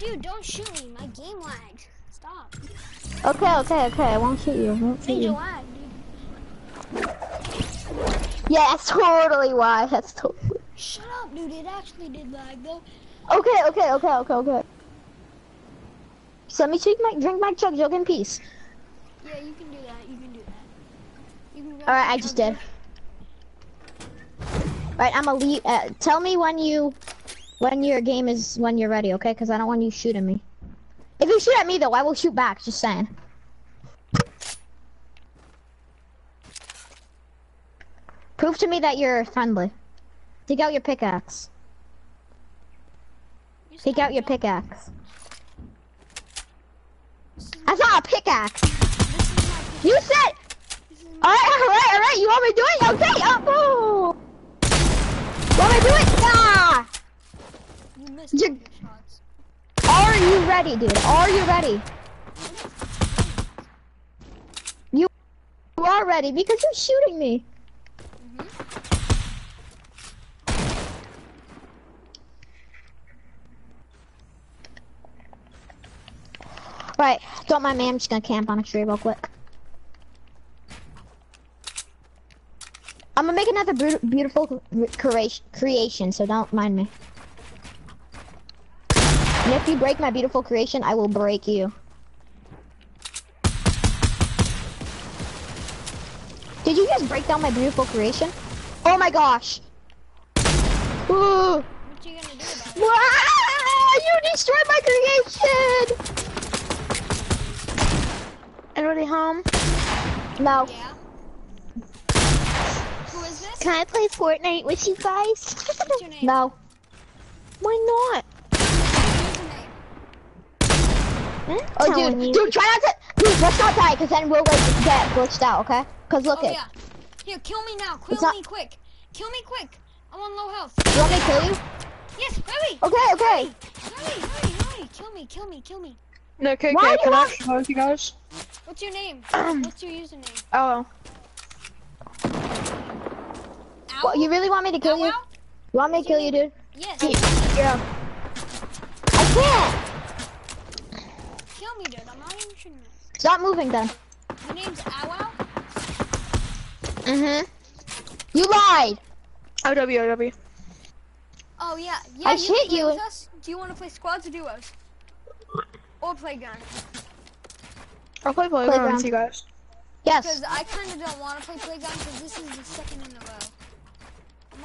Dude, don't shoot me. My game lagged. Stop. Okay, okay, okay. I won't shoot you. I won't shoot you. lag, dude. Yeah, that's totally why. That's totally. Shut up, dude. It actually did lag, though. Okay, okay, okay, okay, okay. So let me drink my drink my chug jug in peace. Yeah, you can do that. You can do that. You can All right, I just did. All right, I'm gonna. Uh, tell me when you, when your game is when you're ready, okay? Because I don't want you shooting me. If you shoot at me though, I will shoot back. Just saying. Prove to me that you're friendly. Take out your pickaxe. Take out your pickaxe. That's not a pickaxe. This is my You said. All right, all right, all right. You want me to do it? Okay. Oh. Want me to do it? Ah. You missed You- shots. Are you ready, dude? Are you ready? You, you are ready because you're shooting me. Right, don't mind me. I'm just gonna camp on a tree real quick. I'm gonna make another beautiful creation, creation, so don't mind me. And if you break my beautiful creation, I will break you. Did you just break down my beautiful creation? Oh my gosh! Ooh! What you gonna do about it? Ah, you destroyed my creation! Anybody home? No. Yeah. Who is this? Can I play Fortnite with you guys? What's your name? No. Why not? Username. I'm Oh, dude, you. dude, try not to. Dude, let's not die, cause then we'll like get glitched out, okay? Cause look Oh it. yeah. Here, kill me now. Kill It's not- me quick. Kill me quick. I'm on low health. You want me to kill you? Yes, hurry. Okay, okay. Hurry, hurry, hurry. Kill me, kill me, kill me. No, okay, Why okay, can I want- actually go with you guys? What's your name? What's your username? Oh, Owl? What, you really want me to kill Owl? you? You want me to kill you, dude? Yes. yeah. I can't. Kill me, dude. I'm not even shooting at Stop moving, then. you. Your name's Owl? Mhm. You lied. OW, OW. Oh, yeah. Yeah, I you shit can play you. with us. Do you want to play squads or duos? Or playground? I'll play Playground Playground. with you guys. Yes. Because I kind of don't want to play playground because this is the second in a row.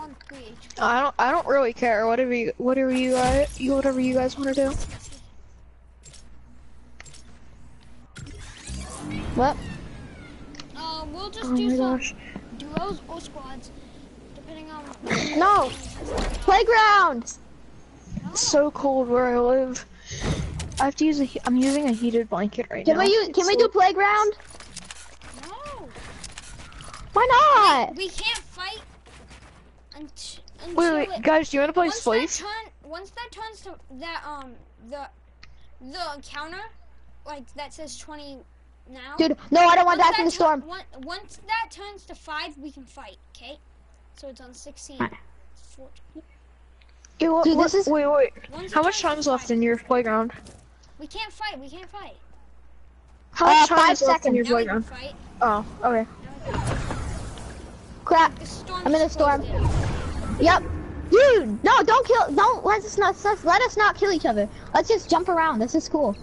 I'm on 3 HP. I don't. I don't really care. Whatever you. Whatever you guys. You. Whatever you guys want to do. What? Uh, we'll just Oh do my some gosh. duos or squads, depending on. No. Playground. It's so cold where I live. I have to use a. he- I'm using a heated blanket right Can now. we use? Can It's we do playground? No, Why not? we can't fight unt- until Wait, wait, it, guys. Do you want to play once Splice? that turn, once that turns to that um the the counter, like that says 20 now. Dude, no, I don't want once that in the storm. one- once that turns to five, we can fight. Okay, so it's on 16. Alright. 14. What- Dude, what- this is- Wait, wait. How much turns to time's left five. in your playground? We can't fight. We can't fight. How Uh, much time five is left in your Now we can playground? fight. Oh, okay. Crap. I'm in a storm. Yep. Dude, no, don't kill. Don't let us not. Let, let us not kill each other. Let's just jump around. This is cool.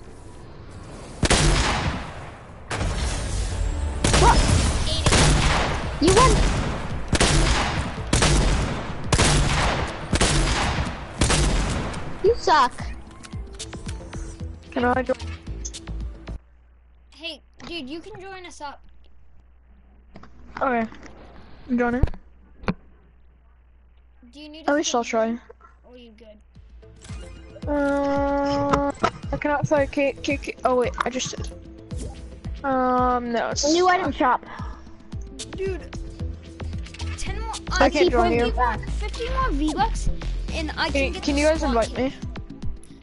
What? You won. You suck. Can I? Go? Hey, dude, you can join us up. Okay. I'm joining. Do you need? At us least I'll try. join? Or are you good? Uh, I cannot fight K, K, K. Oh wait, I just did. Um, no. It's, New item shop. Dude, ten more. Uh, I can't join you. more- Fifty more V bucks, and I can Can, get can you guys invite team. me?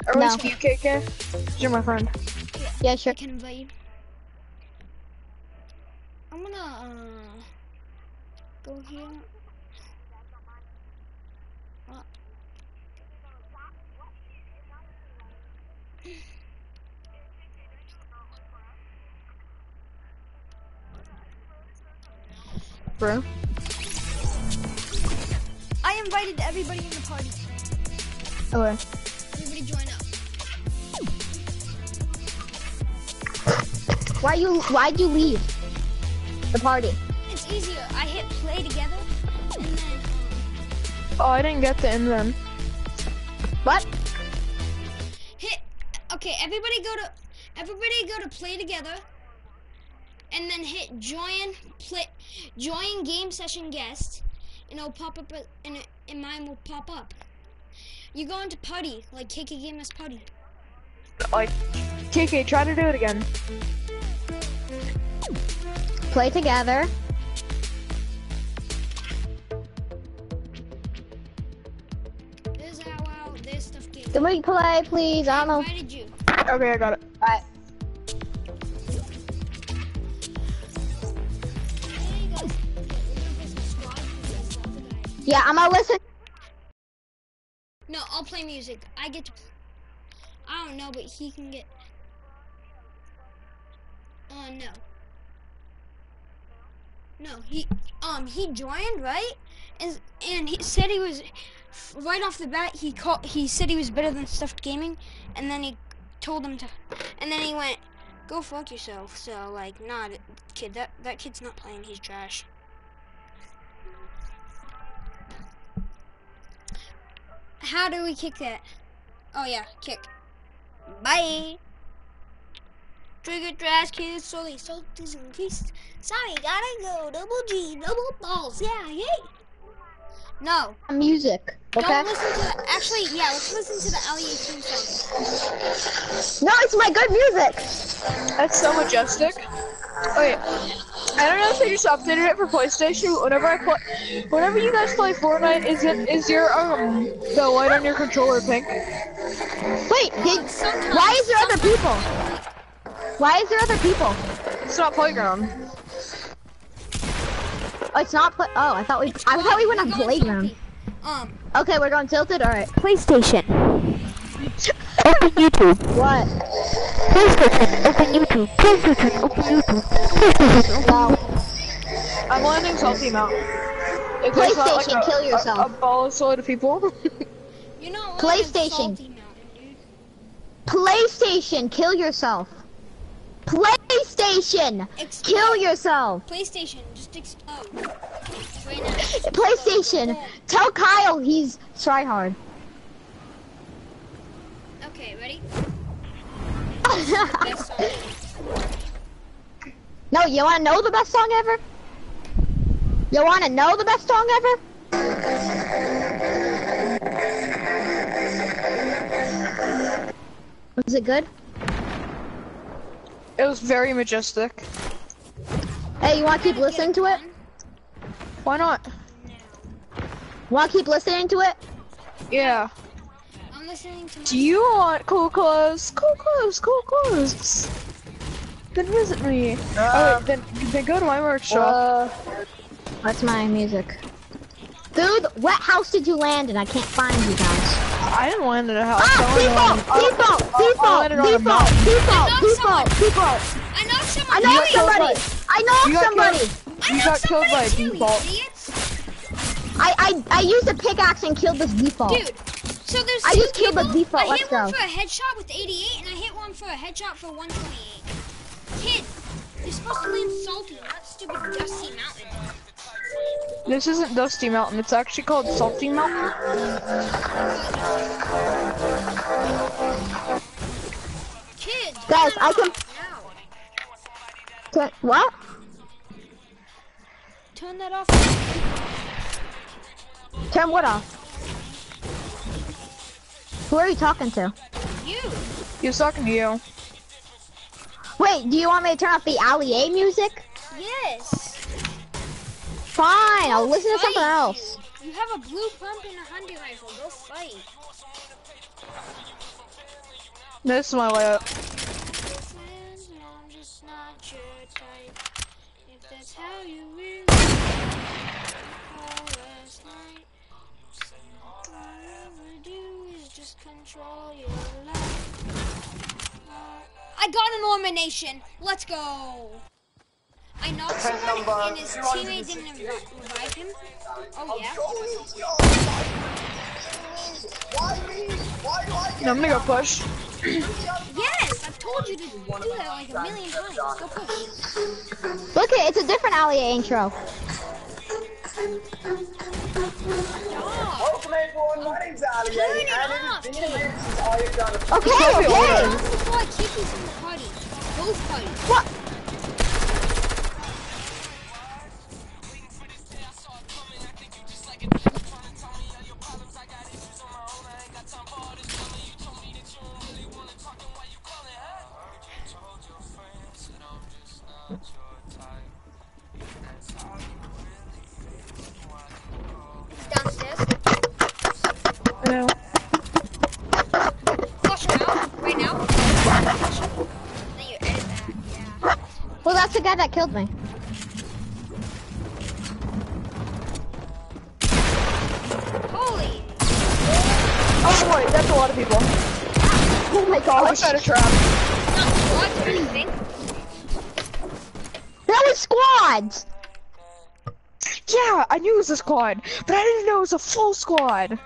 Or at No. least you, KK. 'Cause You're my friend. Yeah, sure. I can invite you. I'm gonna uh, go here. Bro. I invited everybody in the party. Okay. Everybody join up. Why you? Why'd you leave the party? It's easier. I hit play together, and then Oh, I didn't get the end then. What? hit. Okay, everybody go to. Everybody go to play together, and then hit join play, join game session guest, and it'll pop up, and it, and mine will pop up. You go into party like KK Gamers party. Like, KK, try to do it again. play together. Can we play, please? I don't know. Why did you? Okay, I got it. Alright. Hey, you guys, we're gonna play some squad because the other guy. Yeah, I'm gonna listen. No, I'll play music. I get to. I don't know, but he can get. Uh, no. No, he um he joined right, and and he said he was right off the bat. He called. He said he was better than Stuffed Gaming, and then he told him to, and then he went, "Go fuck yourself." So like, nah, kid, that that kid's not playing. He's trash. How do we kick that? Oh yeah, kick. Bye. Trigger trash kids, salties and feast. Sorry, gotta go. Double G, double balls. Yeah, yay. No, Music. Okay. don't listen to the. Actually, yeah, let's listen to the Allie 18 song. No, it's my good music. That's so majestic. Wait, I don't know if they just updated it for PlayStation. Whenever I play, whenever you guys play Fortnite, is it is your um the light on your controller pink? Wait, did, why is there other people? Why is there other people? It's not playground. Oh, it's not. Play- oh, I thought we. I thought we went on We're going playground. salty. Um, Okay, we're going tilted. All right. PlayStation. Open YouTube. What? PlayStation. Open YouTube. PlayStation. Open YouTube. PlayStation. Open Well, I'm landing Salty Mountain. If there's not, like, PlayStation, a- kill yourself. A, ball of load of people. you know? PlayStation. Salty Mountain. PlayStation, kill yourself. PlayStation, Explode. kill yourself. PlayStation, just explode. Right now. PlayStation, tell Kyle he's try hard. Okay, ready? No, you wanna know the best song ever? You wanna know the best song ever? Was it good? It was very majestic. Hey, you wanna keep listening to it? Why not? now. Wanna keep listening to it? Yeah. I'm listening to. Do you want cool clothes? Cool clothes, cool clothes. Then visit me. Uh, oh, wait, then, then go to my merch shop. That's uh, my music. Dude, what house did you land in? I can't find you guys. I didn't land in a house. Ah, I landed on- default, default, I default, landed on a default, mountain. default, I know default, default. I know someone. I know somebody. I know You got somebody. killed- I You know got killed somebody by too, you default. I, I, I used a pickaxe and killed this default. Dude, so there's I two just killed the default, I let's hit one for a headshot with 88, and I hit one for a headshot for 128. Kid, you're supposed to land salty, not stupid dusty mountain. This isn't Dusty Mountain. It's actually called Salty Mountain. Kid, Guys, I it can- off. Turn- What? Turn that off. Turn what off? Who are you talking to? You. He was talking to you. Wait, do you want me to turn off the Ali A music? Yes. Fine, I'll listen to something else. You have a blue pump and a hunting rifle. Go fight. This is my layup. Friends, I'm just not your type. If that's how you really call last night, all I would do is just control your life. I got an elimination. Let's go. I knocked someone and his teammate didn't revi- revive him. Oh yeah. Why me? Why do I I'm gonna go push. Yes, I've told you to do that like a million times. Go push. Look it, it's a different Ali intro. Dog. Welcome everyone, my name's Ali, Turn it off, it has been dude. years since I have done a Okay, Stop okay. Warren. Before I kick you from the party. Both parties. What? Killed me? Holy! Oh wait, that's a lot of people. Oh my I gosh. wish I had a trap. Not squads or anything. That was squads! Yeah, I knew it was a squad, but I didn't know it was a full squad.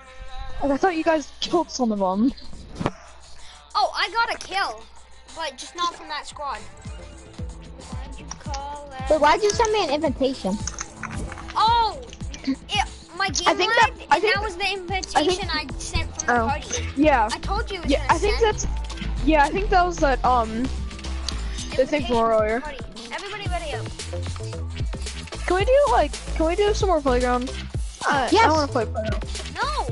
Like, I thought you guys killed some of them. Oh, I got a kill, but just not from that squad. But why'd you send me an invitation? Oh, it, my game I think that- I think- that was the invitation I, sent from the Oh. party. Yeah, I told you it was yeah, I think send that's. Yeah, I think that was that. Um, the thing from earlier. party. Everybody ready up. Can we do like? Can we do some more playground? Uh, Yes. I want to play playground. No,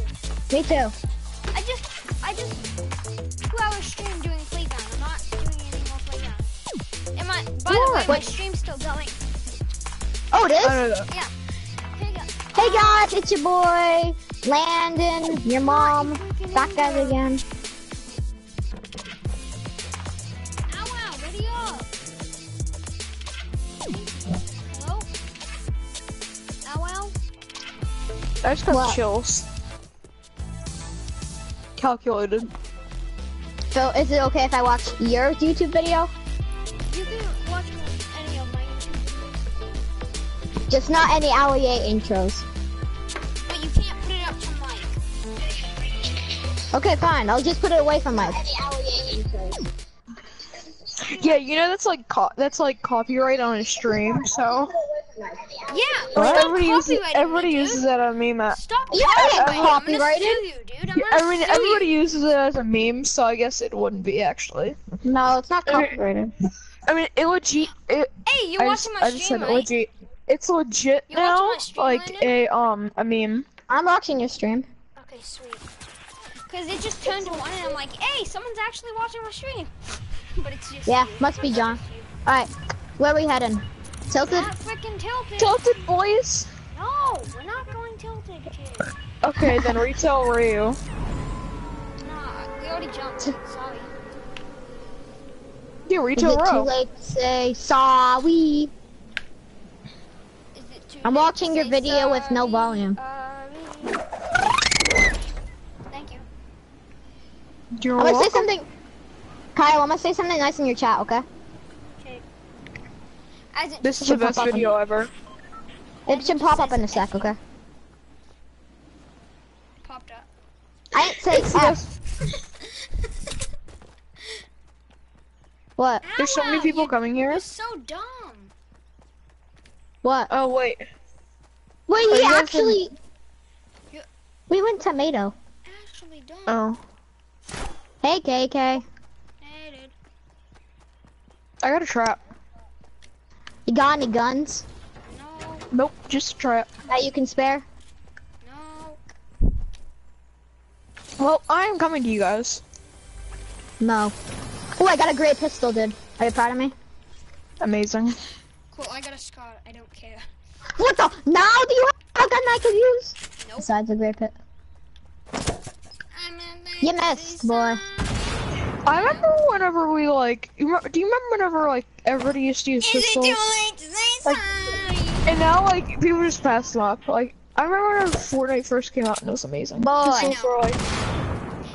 Me too. I just, I just two hours stream doing By the way, What? my stream's still going. Oh, it is? I is? know that. Yeah. Here you go. Hey guys, it's your boy, Landon, your mom, back at it again. Ow, ow, ready up. Hello? Ow, ow. I just got What? chills. Calculated. So, is it okay if I watch your YouTube video? You can watch any of my YouTube Just not any Ali A intros. but you can't put it up to mic. Okay, fine. I'll just put it away from mic. Yeah, you know that's like co- that's like copyright on a stream. So Yeah, What? stop everybody uses copywriting everybody me, uses that on meme. At, Stop You don't get copywriting. I'm gonna copyrighted. you, dude. I'm every, everybody you. uses it as a meme, so I guess it wouldn't be actually. No, it's not copyrighted. I mean, it legit. It, Hey, you watching just, my I just stream, said right? legit. It's legit You now, my stream, like Landon? a um a meme. I'm watching your stream. Okay, sweet. Cause it just turned to one, and I'm like, hey, someone's actually watching my stream. but it's just Yeah, you. must be John. Alright, where we heading? Tilted? Not freaking tilted. Tilted boys. No, we're not going tilted, kid. Okay, then Retail Row. Nah, we already jumped. Sorry. Yeah, Is retail it too row. late to say sorry? Is it too I'm watching your say video with no volume. Sorry. Thank you. You're I'm gonna say something. Kyle, I'm gonna say something nice in your chat, okay? Okay. This is the Should pop best up video ever. It should pop up in a sec, okay? popped up. I didn't say It's F. best. What? There's so many people you- coming here. You're so dumb. What? Oh wait. Wait, we you actually. You- We went tomato. Actually dumb. Oh. Hey, KK. Hey, dude. I got a trap. You got any guns No, Nope, just a trap. that you can spare? no. Well, I am coming to you guys. No. Oh, I got a great pistol, dude. Are you proud of me? Amazing. Cool, I got a scar. I don't care. What the? Now do you have a gun I could use? Nope. Besides a great pit. You missed, boy. I remember whenever we like. You do you remember whenever like everybody used to use Is it pistols? too late to say Like- sorry? And now like people just pass them up. Like I remember when Fortnite first came out and it was amazing. Boy. Pistols were like.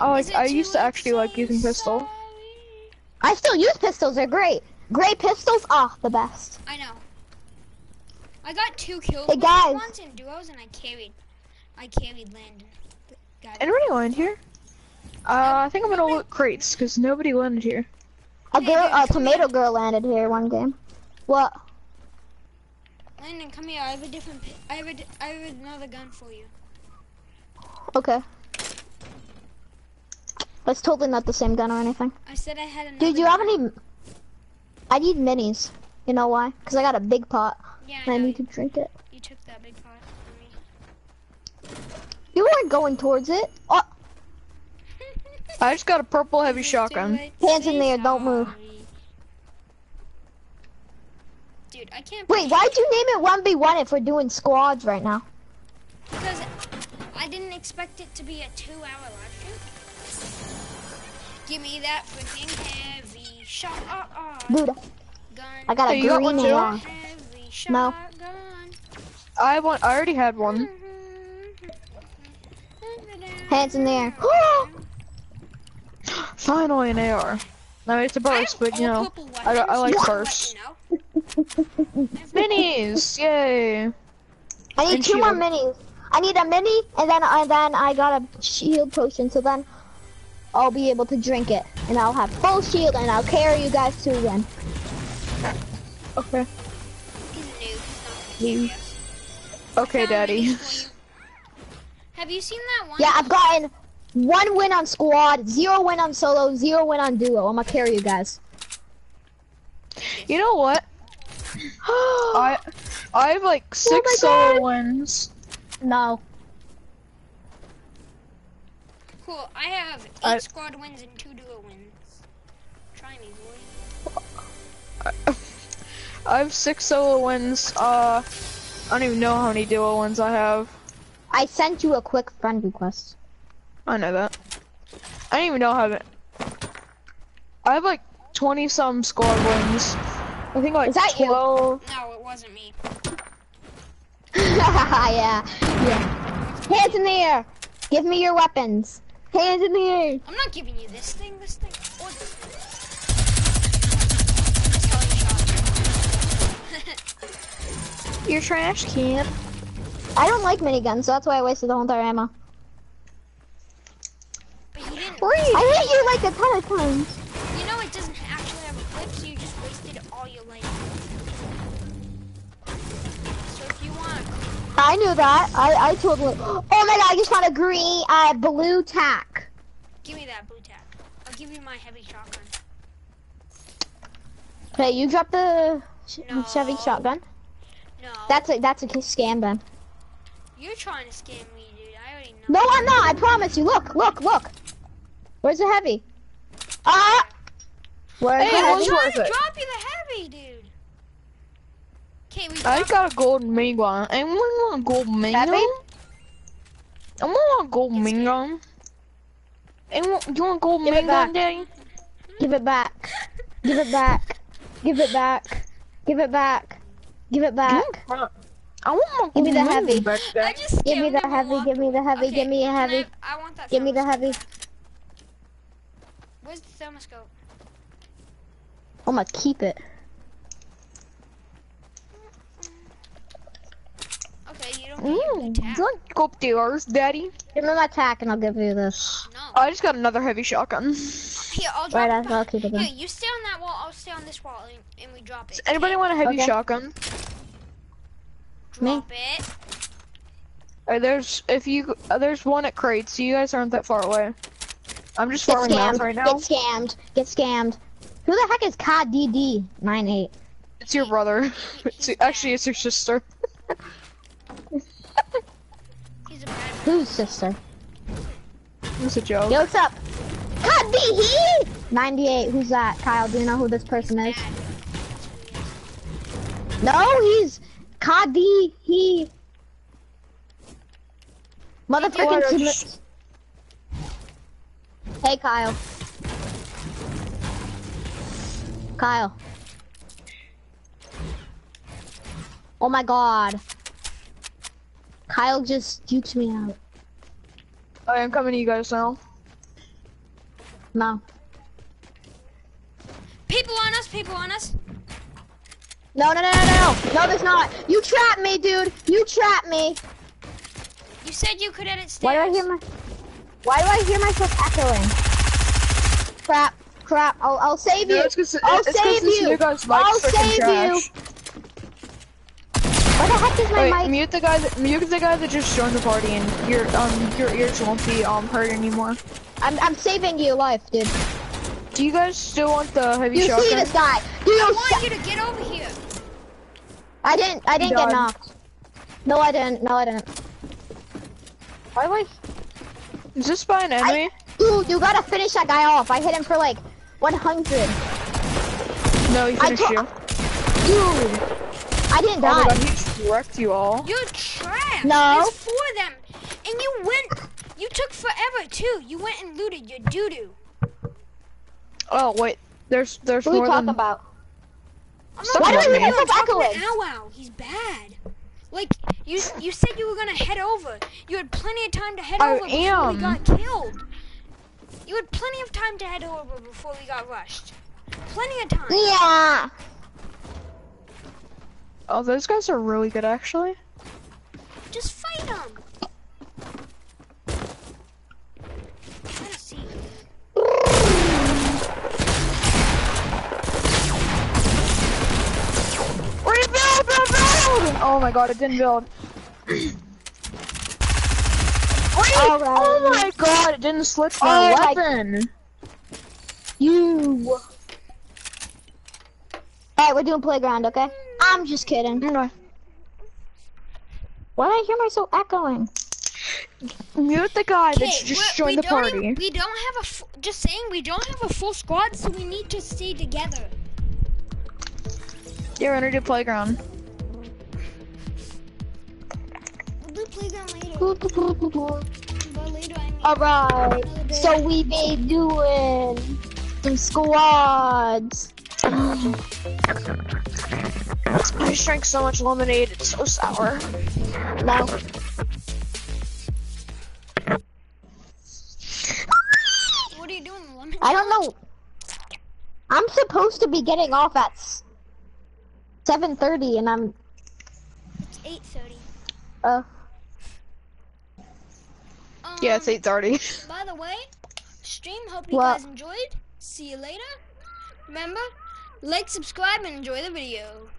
I like I used to actually like using pistol. Sorry? I still use pistols. They're great. Great pistols, are the best. I know. I got two kills Hey, with guys. it once in duos, and I carried. I carried Landon. The guy. Anybody land here? Uh, I think I'm gonna loot crates because nobody landed here. A Hey, girl, a tomato girl landed here one game. What? Landon, come here. I have a different. I have a. di- I have another gun for you. Okay. It's totally not the same gun or anything. I said I had another. Dude, you have any? I need minis. You know why? Because I got a big pot Yeah, I and I know. need to drink it. You took that big pot from me. You weren't going towards it. Oh, I just got a purple heavy It's too shotgun. late Hands in there, the don't move. Dude, I can't. wait, why'd you name it 1v1 if we're doing squads right now? Because I didn't expect it to be a two-hour live stream. Give me that freaking heavy shot. Uh, uh. Dude, gun. I got a Hey, got green one too? AR. Heavy No. shotgun. I have one. I already had one. Hands in the air. Finally an AR. I mean, it's a I burst, but you know, I, I like just to bursts. let you know. Minis, yay! I need And two more minis. I need a mini, and then and then I got a shield potion. So then I'll be able to drink it, and I'll have full shield, and I'll carry you guys to win. Okay. He's a noob. He's not gonna carry us. Okay, Daddy. minis for you. Have you seen that one? Yeah, I've gotten one win on squad, zero win on solo, zero win on duo. I'm gonna carry you guys. You know what? I I have like oh six Oh solo God. wins. No. Cool. I have eight I- squad wins and two duo wins. Try me, boy. I have six solo wins. Uh, I don't even know how many duo wins I have. I sent you a quick friend request. I know that. I don't even know how to. I have like twenty some squad wins. I think like Is that you? twelve. No, it wasn't me. yeah, yeah. Hands in the air. Give me your weapons. Hands in the air. I'm not giving you this thing, this thing, or this thing. Let's you, Your trash can. I don't like miniguns, so that's why I wasted the whole entire ammo. But you didn't. I hit you like a ton of times. I knew that. I, I totally. Oh my god! I just found a green, uh, blue tack. give me that blue tack. I'll give you my heavy shotgun. Okay, you drop the sh- No. Chevy shotgun. No. That's a that's a scam then. You're trying to scam me, dude. I already know. No, I'm not. I promise you. Look, look, look. Where's the heavy? Ah. Where's Hey, the it I'm heavy? trying to drop you the heavy, dude. Okay, we I got a golden minigun. I want a minigun. Heavy? I want a golden minigun. Hey, want- you want a golden Give it. Daddy? Give it back. Give it back. Give it back. Give it back. Give it back. I want Give me the heavy. I just Give me the heavy. Give me the heavy. Give me a heavy. I, I want that. Give me the heavy. Where's the thermal scope? I'm gonna keep it. Okay, you don't need your blue Mmm, go upstairs, Daddy. Give me my tack and I'll give you this. No. I just got another heavy shotgun. Here, I'll drop Right, it I'll, I'll keep it Here, you stay on that wall. I'll stay on this wall, and, and we drop it. Does Anybody want a heavy Okay. shotgun? Me? Drop it. Uh, there's if you uh, there's one at crates, so you guys aren't that far away. I'm just Get farming math scammed. right Get scammed. Get scammed. Who the heck is KDD 98? It's your brother. It's, actually, it's your sister. He's a bad man. Whose sister? It's a joke. Yo, what's up? KDD 98. Who's that? Kyle, do you know who this person is? Bad. That's who he is. No, he's KD. He. Motherfucking. What a Simi- sh- Hey, Kyle. Kyle. Oh my god. Kyle just duked me out. I am coming to you guys now. No. People on us. People on us. No, no, no, no, no. No, there's not. You trapped me, dude. You trapped me. You said you could edit stairs. Why do I hear my... Why do I hear myself echoing? Crap. Crap. I'll, I'll save No, you. it's 'cause- I'll it's 'cause save this you. new guy's I'll save trash. you. Why the heck is my Wait, mic? mute the guy that mute the guy that just joined the party, and your um your ears won't be um hurt anymore. I'm, I'm saving you life, dude. Do you guys still want the heavy You see shotgun? this guy? Do you I want you to get over here. I didn't. I didn't get knocked. No, I didn't. No, I didn't. Why do Is this by an enemy? Dude, you gotta finish that guy off. I hit him for like 100. no, he finished to- you. Dude, I didn't Oh my die. god, he just wrecked you all. You're trash. No. There's four of them, and you went. You took forever too. You went and looted your doo doo. Oh wait, there's there's What are we talking than about? I'm not Why do talking we to have you, I'm some talking echoing? Ow Ow. He's bad. Like you, you said you were gonna head over. You had plenty of time to head I over before am. we got killed. You had plenty of time to head over before we got rushed. Plenty of time. Yeah. Oh, those guys are really good, actually. Just fight them. I don't see you. Rebuild, rebuild! Oh my god, it didn't build. Wait, Alright. oh my god, it didn't switch my Oh my- weapon. You. Alright, we're doing playground, okay? I'm just kidding. Why do I hear myself echoing? Mute the guy that just joined the party. even- we don't have a. F- just saying, we don't have a full squad, so we need to stay together. You're gonna do playground. We'll do playground later. Later, I mean. Alright, so we be doing some squads. I just drank so much lemonade, it's so sour. Now. What are you doing, lemon? I don't know. I'm supposed to be getting off at 7.30 and I'm, It's eight thirty. uh, Um, Yeah, it's 8.30. By the way, stream. Hope you What? guys enjoyed. See you later. Remember, like, subscribe, and enjoy the video.